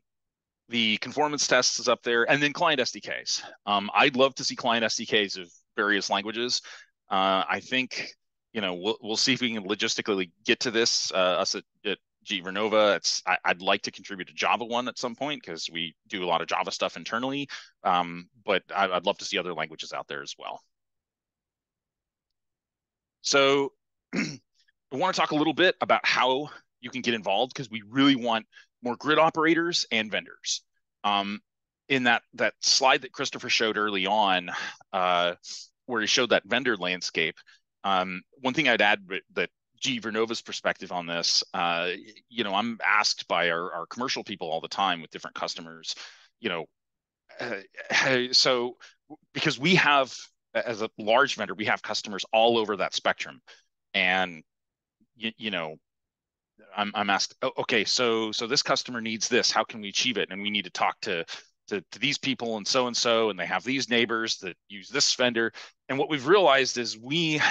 the conformance tests is up there, and then client SDKs. Um, I'd love to see client SDKs of various languages. Uh, I think you know we'll we'll see if we can logistically get to this. Uh, us at, at GE Vernova, it's I, would like to contribute to Java one at some point because we do a lot of Java stuff internally. Um, but I, would love to see other languages out there as well. So I want to talk a little bit about how you can get involved because we really want more grid operators and vendors. Um, in that that slide that Christopher showed early on, uh, where he showed that vendor landscape, um, one thing I'd add that GE Vernova's perspective on this, uh, you know, I'm asked by our, our commercial people all the time with different customers, you know, uh, so because we have as a large vendor, we have customers all over that spectrum, and you, you know, I'm I'm asked, oh, okay, so so this customer needs this, how can we achieve it? And we need to talk to to, to these people and so and so, and they have these neighbors that use this vendor. And what we've realized is we,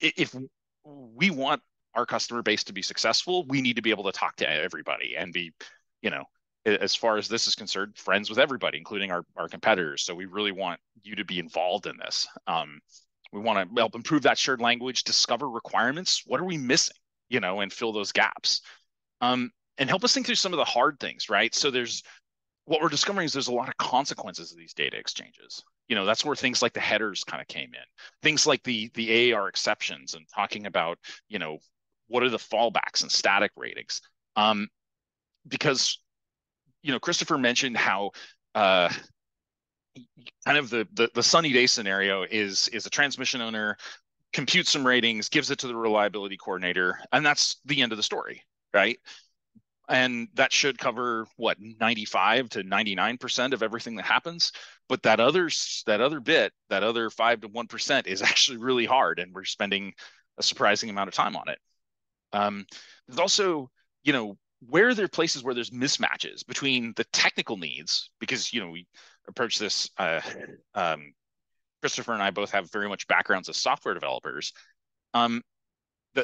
if we want our customer base to be successful, we need to be able to talk to everybody and be, you know, as far as this is concerned, friends with everybody, including our, our competitors. So we really want you to be involved in this. Um, we want to help improve that shared language, discover requirements. What are we missing? You know, and fill those gaps. Um, and help us think through some of the hard things, right? So there's what we're discovering is there's a lot of consequences of these data exchanges. You know, that's where things like the headers kind of came in. Things like the the AAR exceptions and talking about, you know, what are the fallbacks and static ratings. Um, because you know, Christopher mentioned how uh, kind of the, the the sunny day scenario is is a transmission owner computes some ratings, gives it to the reliability coordinator, and that's the end of the story, right? And that should cover what 95 to 99% of everything that happens. But that other that other bit, that other five to one percent is actually really hard, and we're spending a surprising amount of time on it. Um, there's also, you know, where are there places where there's mismatches between the technical needs? Because you know we approach this uh, um, christopher and i both have very much backgrounds as software developers. Um,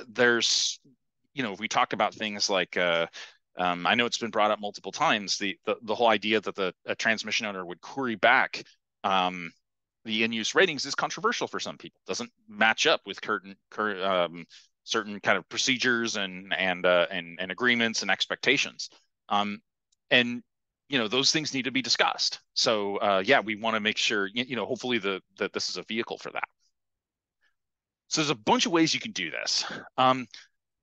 there's you know if we talk about things like uh, um, i know it's been brought up multiple times the the, the whole idea that the transmission owner would query back um, the in-use ratings is controversial for some people. Doesn't match up with current, current um, certain kind of procedures and and uh, and, and agreements and expectations. Um, and you know those things need to be discussed. So uh, yeah, we want to make sure you know hopefully the that this is a vehicle for that. So there's a bunch of ways you can do this. Um,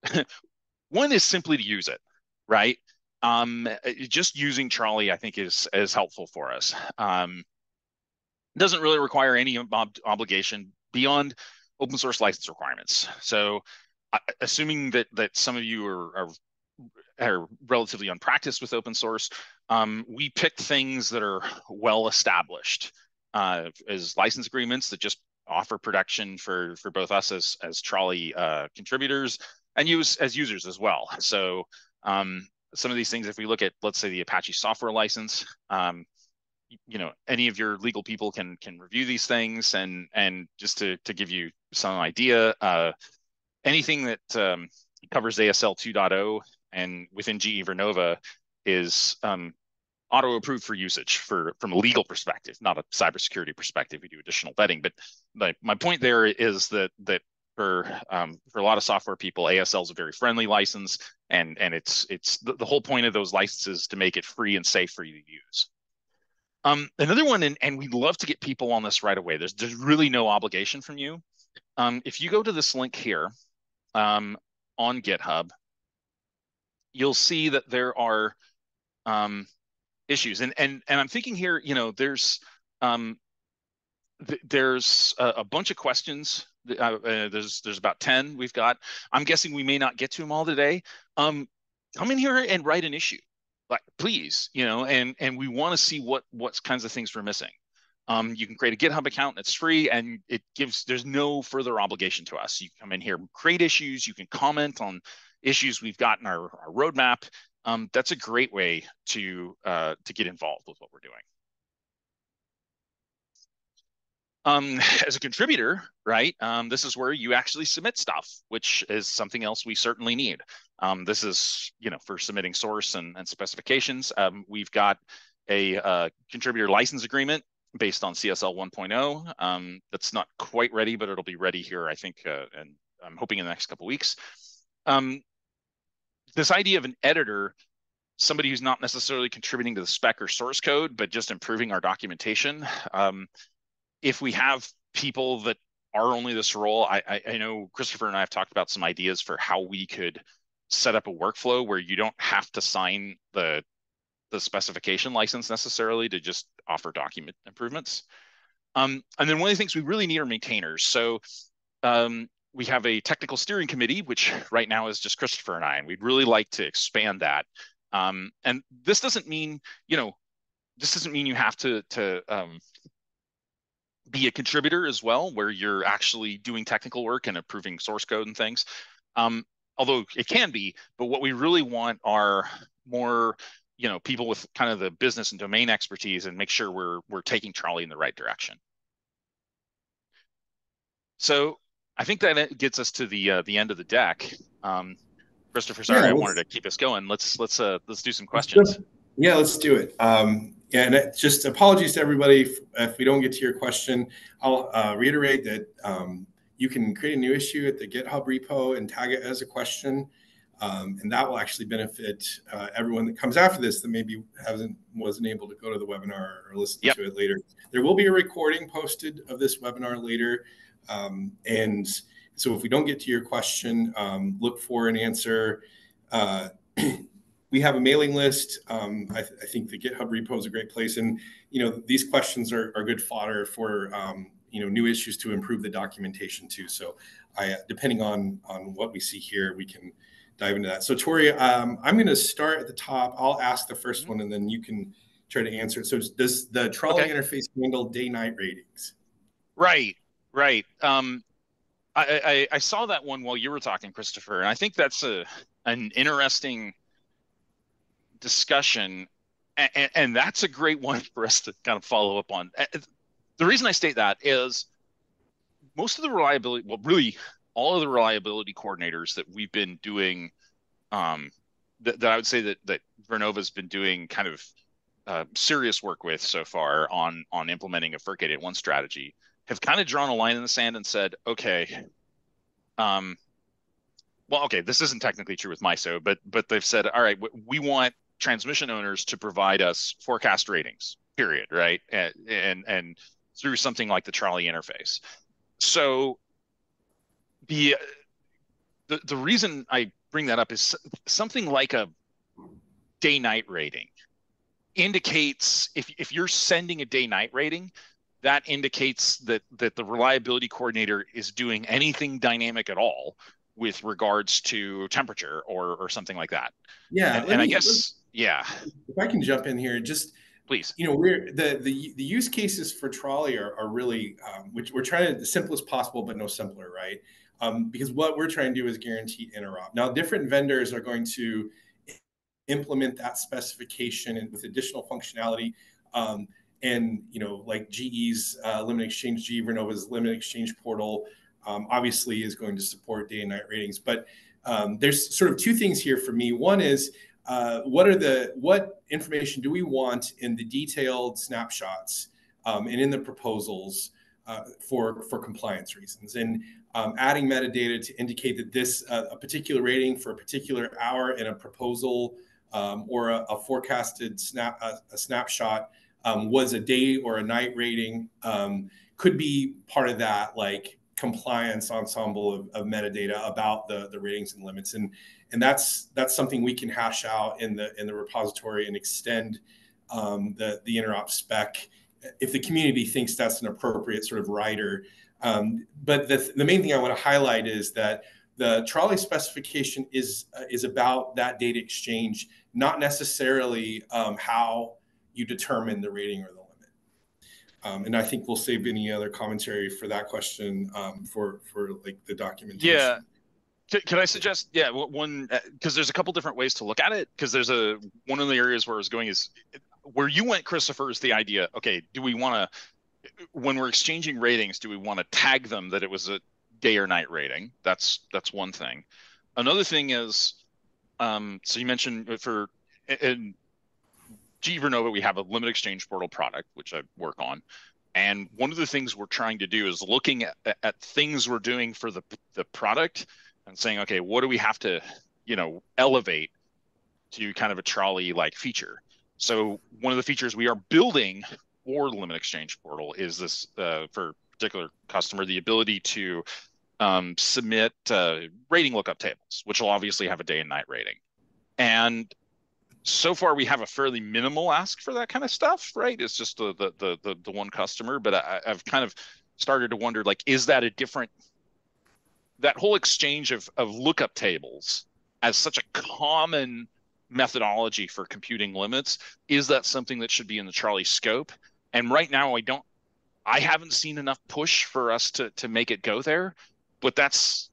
one is simply to use it, right? Um, just using TROLIE, I think, is is helpful for us. Um, doesn't really require any ob- obligation beyond open source license requirements. So assuming that that some of you are, are, are relatively unpracticed with open source, um, we pick things that are well established uh, as license agreements that just offer protection for for both us as as TROLIE uh, contributors and use as users as well. So um, some of these things, if we look at let's say the Apache software license, um, you know any of your legal people can can review these things and and just to to give you some idea. Uh, anything that um, covers ASL 2.0 and within GE Vernova is um, auto approved for usage for from a legal perspective, not a cybersecurity perspective. We do additional vetting, but my, my point there is that that for um, for a lot of software people, ASL is a very friendly license, and and it's it's the, the whole point of those licenses to make it free and safe for you to use. Um, another one, and, and we'd love to get people on this right away. There's there's really no obligation from you. Um, if you go to this link here, um, on GitHub, you'll see that there are um, issues. And and and I'm thinking here, you know, there's um, th- there's a, a, bunch of questions. Uh, uh, there's there's about ten we've got. I'm guessing we may not get to them all today. Um, come in here and write an issue, like please, you know, and and we want to see what what kinds of things we're missing. Um, you can create a GitHub account and it's free and it gives, there's no further obligation to us. You can come in here, create issues, you can comment on issues we've got in our, our roadmap. Um, that's a great way to, uh, to get involved with what we're doing. Um, as a contributor, right, um, this is where you actually submit stuff, which is something else we certainly need. Um, this is, you know, for submitting source and, and specifications. Um, we've got a uh, contributor license agreement based on CSL 1.0. Um, that's not quite ready, but it'll be ready here, I think, uh, and I'm hoping in the next couple weeks. Um, this idea of an editor, somebody who's not necessarily contributing to the spec or source code, but just improving our documentation. Um, if we have people that are only this role, I, I, I know Christopher and I have talked about some ideas for how we could set up a workflow where you don't have to sign the the specification license necessarily to just offer document improvements. Um, and then one of the things we really need are maintainers. So um, we have a technical steering committee, which right now is just Christopher and I, and we'd really like to expand that. Um, and this doesn't mean, you know, this doesn't mean you have to to um, be a contributor as well, where you're actually doing technical work and approving source code and things. Um, although it can be, but what we really want are more, you know, people with kind of the business and domain expertise and make sure we're we're taking TROLIE in the right direction. So I think that gets us to the uh, the end of the deck. Um, Christopher, sorry, yeah, I wanted to keep us going. Let's let's uh, let's do some questions. Yeah, let's do it. Um, yeah, and just apologies to everybody if, if, we don't get to your question. I'll uh, reiterate that um, you can create a new issue at the GitHub repo and tag it as a question. Um, and that will actually benefit uh, everyone that comes after this that maybe hasn't wasn't able to go to the webinar or listen yep. to it later. There will be a recording posted of this webinar later, um, and so if we don't get to your question, um, look for an answer. Uh, we have a mailing list. Um, I, th- I, think the GitHub repo is a great place, and you know these questions are, are good fodder for um, you know new issues to improve the documentation too. So, I depending on on what we see here, we can dive into that. So, Tory, um, I'm going to start at the top. I'll ask the 1st mm-hmm. one, and then you can try to answer it. So, does the TROLIE okay. interface handle day-night ratings? Right, right. Um, I, I, I saw that one while you were talking, Christopher, and I think that's a an interesting discussion, and, and that's a great one for us to kind of follow up on. The reason I state that is most of the reliability, well, really all of the reliability coordinators that we've been doing, um, that, that I would say that that Vernova's been doing kind of uh, serious work with so far on on implementing a FERC 881 strategy have kind of drawn a line in the sand and said, okay, um, well, okay, this isn't technically true with MISO, but but they've said, all right, we want transmission owners to provide us forecast ratings, period, right? And and, and through something like the TROLIE interface. So the the the reason I bring that up is something like a day night rating indicates if if you're sending a day night rating that indicates that that the reliability coordinator is doing anything dynamic at all with regards to temperature or or something like that. Yeah, and, and me, I guess yeah. If I can jump in here, just please. You know, we're the the the use cases for TROLIE are, are really um, which we're trying to the simplest possible, but no simpler, right? Um, because what we're trying to do is guarantee interop. Now, different vendors are going to implement that specification and with additional functionality. Um, and you know, like GE's uh, limit exchange, GE Vernova's limit exchange portal, um, obviously is going to support day and night ratings. But um, there's sort of two things here for me. One is uh, what are the what information do we want in the detailed snapshots um, and in the proposals uh, for for compliance reasons and um, adding metadata to indicate that this uh, a particular rating for a particular hour in a proposal um, or a, a, forecasted snap a, a snapshot um, was a day or a night rating um, could be part of that like compliance ensemble of, of, metadata about the, the ratings and limits. And and that's that's something we can hash out in the in the repository and extend um, the the interop spec. If the community thinks that's an appropriate sort of rider um, but the, the main thing i want to highlight is that the TROLIE specification is uh, is about that data exchange not necessarily um, how you determine the rating or the um, and I think we'll save any other commentary for that question um, for for like the documentation. Yeah. Can, can I suggest, yeah, one because uh, there's a couple different ways to look at it. Because there's a one of the areas where I was going is where you went, Christopher, is the idea. Okay, do we want to when we're exchanging ratings, do we want to tag them that it was a day or night rating? That's that's one thing. Another thing is, um, so you mentioned for and GE Vernova, we have a limit exchange portal product, which I work on. And one of the things we're trying to do is looking at, at things we're doing for the, the product and saying, okay, what do we have to, you know, elevate to kind of a TROLIE like feature? So one of the features we are building the limit exchange portal is this uh, for particular customer, the ability to um, submit uh, rating lookup tables, which will obviously have a day and night rating. And so far, we have a fairly minimal ask for that kind of stuff, right? It's just the the the the, the one customer, but I, I've kind of started to wonder, like, is that a different that whole exchange of of lookup tables as such a common methodology for computing limits is that something that should be in the TROLIE scope? And right now, I don't I haven't seen enough push for us to to make it go there, but that's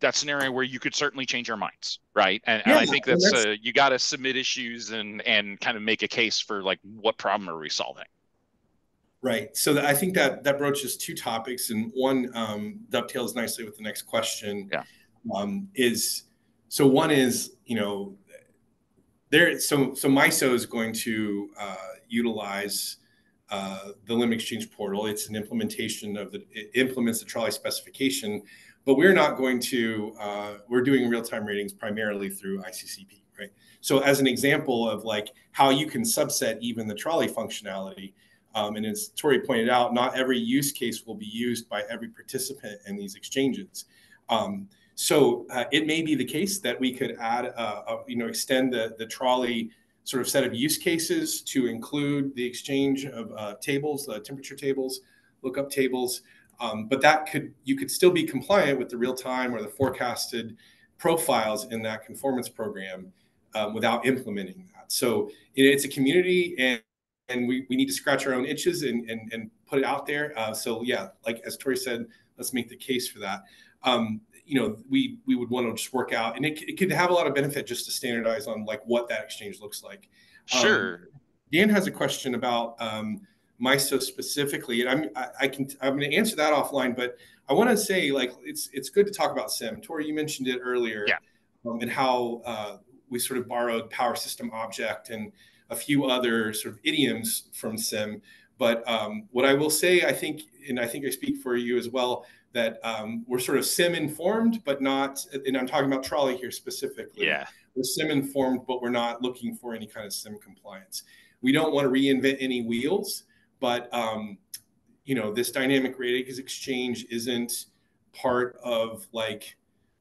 that's an area where you could certainly change our minds, right? And, yeah, and I think that's, that's... Uh, you got to submit issues and and kind of make a case for like what problem are we solving. Right. So I think that that broaches two topics, and one um, dovetails nicely with the next question. Yeah. Um, is so one is you know there so so MISO is going to uh, utilize uh, the limit exchange portal. It's an implementation of the, it implements the TROLIE specification, but we're not going to, uh, we're doing real time ratings primarily through ICCP, right? So, as an example of like how you can subset even the TROLIE functionality, um, and as Tory pointed out, not every use case will be used by every participant in these exchanges. Um, so uh, it may be the case that we could add, uh, a, you know, extend the, the TROLIE sort of set of use cases to include the exchange of uh, tables, uh, temperature tables, lookup tables. Um, but that could you could still be compliant with the real time or the forecasted profiles in that conformance program um, without implementing that. So it's a community and and we, we need to scratch our own itches and, and, and put it out there. Uh, so yeah, like as Tory said, let's make the case for that. Um, you know we we would want to just work out and it, it could have a lot of benefit just to standardize on like what that exchange looks like. Sure. Um, dan has a question about um, miso specifically and i'm I, I can i'm going to answer that offline but i want to say like it's it's good to talk about CIM. Tory you mentioned it earlier yeah. um, and how uh, we sort of borrowed power system object and a few other sort of idioms from CIM but um, what i will say i think and i think i speak for you as well that um, we're sort of CIM informed, but not, and I'm talking about TROLIE here specifically. Yeah. We're CIM informed, but we're not looking for any kind of CIM compliance. We don't want to reinvent any wheels, but um, you know, this dynamic ratings exchange isn't part of like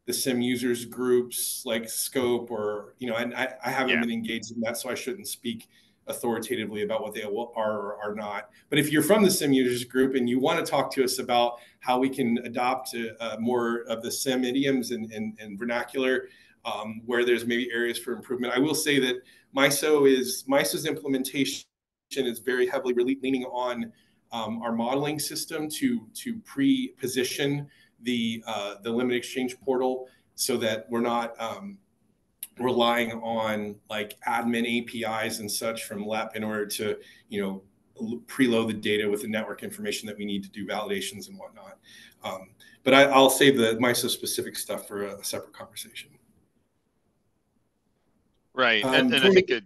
the CIM users groups like scope or you know and i, I haven't yeah. been engaged in that so i shouldn't speak authoritatively about what they are or are not. But if you're from the CIM users group and you want to talk to us about how we can adopt uh, more of the CIM idioms and, and, and vernacular, um, where there's maybe areas for improvement, I will say that MISO is MISO's implementation is very heavily leaning on um, our modeling system to to pre-position the uh, the limit exchange portal so that we're not um, relying on like admin APIs and such from LEP in order to, you know, preload the data with the network information that we need to do validations and whatnot. Um, but I, will save the MISO specific stuff for a, separate conversation. Right, um, and, and I think it,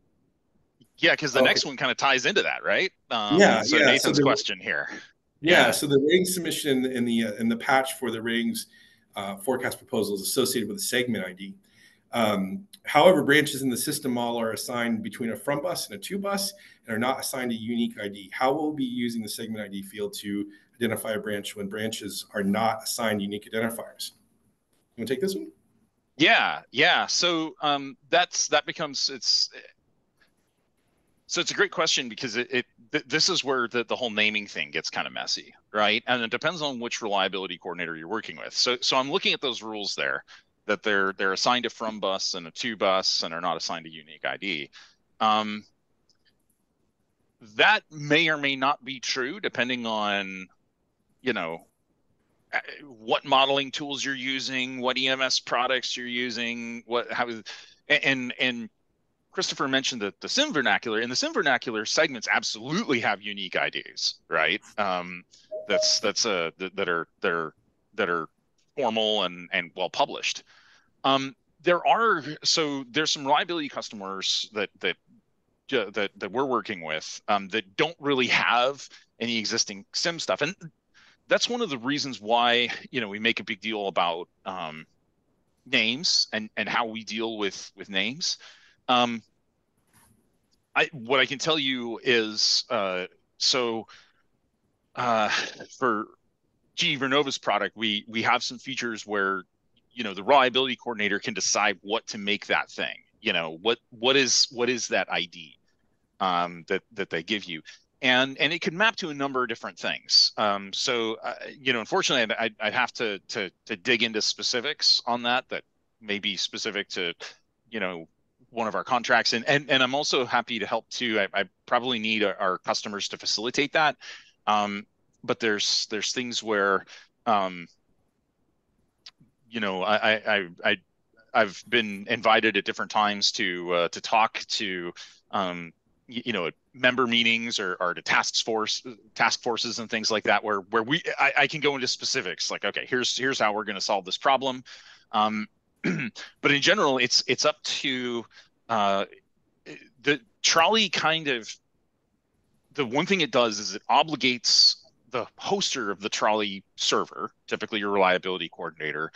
yeah, because the okay. next one kind of ties into that, right? Um, yeah. So yeah. Nathan's so the, question here. Yeah, yeah, So the rating submission in the uh, in the patch for the ratings uh, forecast proposal is associated with a segment ID. Um, however, branches in the system model are assigned between a from bus and a to bus and are not assigned a unique ID. How will we be using the segment ID field to identify a branch when branches are not assigned unique identifiers? You want to take this one? Yeah, yeah. So um, that's that becomes it's so it's a great question because it, it th- this is where the, the whole naming thing gets kind of messy, right? And it depends on which reliability coordinator you're working with. So so I'm looking at those rules there that they're they're assigned a from bus and a to bus and are not assigned a unique ID. Um, that may or may not be true depending on, you know, uh, what modeling tools you're using, what EMS products you're using, what how and and Christopher mentioned that the CIM vernacular In the CIM vernacular segments absolutely have unique IDs, right? Um, that's that's a that are that are that are formal and and well published. Um, there are so there's some reliability customers that that that that we're working with um, that don't really have any existing CIM stuff, and that's one of the reasons why you know we make a big deal about um, names and and how we deal with with names. Um, I what I can tell you is uh, so uh, for GE Vernova's product, we we have some features where you know the reliability coordinator can decide what to make that thing. You know what what is what is that ID um, that that they give you, and and it can map to a number of different things. Um, so uh, you know, unfortunately, I, I'd have to to to dig into specifics on that that may be specific to you know one of our contracts and and, and i'm also happy to help too i, I probably need our, our, customers to facilitate that um, but there's there's things where um, you know I, I i i've been invited at different times to uh, to talk to um, you, know member meetings or, or to task force task forces and things like that where where we I, I can go into specifics like okay here's here's how we're going to solve this problem um, but in general, it's it's up to uh, the TROLIE. Kind of the one thing it does is it obligates the hoster of the TROLIE server, typically your reliability coordinator,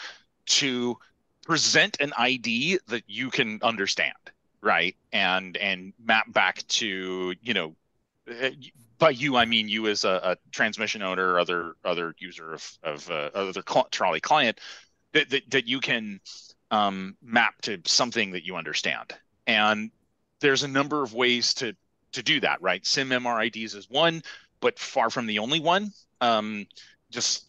to present an ID that you can understand, right? And and map back to you know. Eh, by you, I mean you as a, a transmission owner, or other other user of of uh, other cl- TROLIE client, that, that that you can um, map to something that you understand. And there's a number of ways to to do that, right? CIM MRIDs is one, but far from the only one. Um, just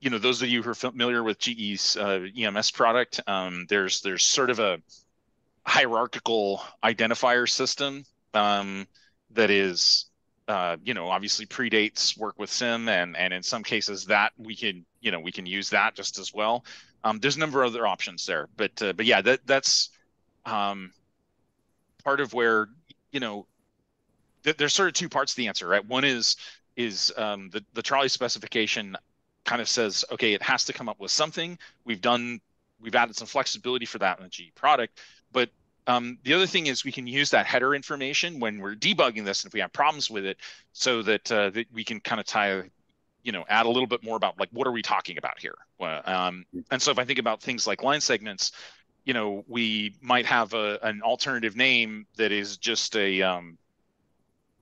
you know, those of you who are familiar with GE's uh, EMS product, um, there's there's sort of a hierarchical identifier system um, that is uh, you know obviously predates work with CIM and and in some cases that we can you know we can use that just as well um, there's a number of other options there, but uh, but yeah, that that's um, part of where you know th- there's sort of two parts to the answer, right? One is is um, the the TROLIE specification kind of says, okay, it has to come up with something. We've done we've added some flexibility for that in the GE product, but um, the other thing is we can use that header information when we're debugging this, and if we have problems with it, so that, uh, that we can kind of tie you know add a little bit more about like what are we talking about here um, and so if i think about things like line segments you know we might have a, an alternative name that is just a um,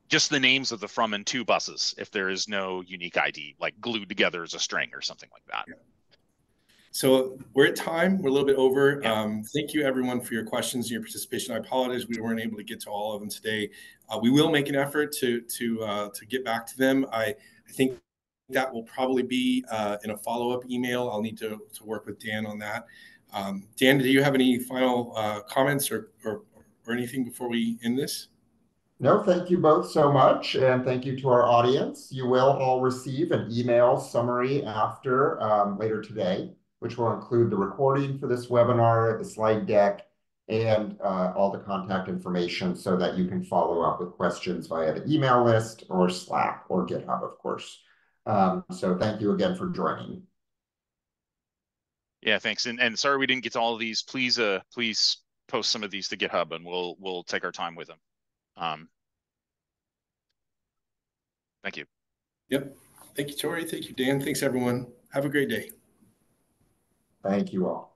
just the names of the from and to buses if there is no unique id like glued together as a string or something like that yeah. So we're at time. We're a little bit over. Yeah. Um, thank you, everyone, for your questions and your participation. I apologize we weren't able to get to all of them today. Uh, we will make an effort to to uh, to get back to them. I I think that will probably be uh, in a follow-up email. I'll need to, to work with Dan on that. Um, Dan, do you have any final uh, comments or, or, or anything before we end this? No, thank you both so much. And thank you to our audience. You will all receive an email summary after um, later today, which will include the recording for this webinar, the slide deck, and uh, all the contact information so that you can follow up with questions via the email list or Slack or GitHub, of course. Um, so thank you again for joining. Yeah, thanks. And and sorry we didn't get to all of these. Please uh please post some of these to GitHub and we'll we'll take our time with them. Um, thank you. Yep. Thank you, Tory. Thank you, Dan. Thanks everyone. Have a great day. Thank you all.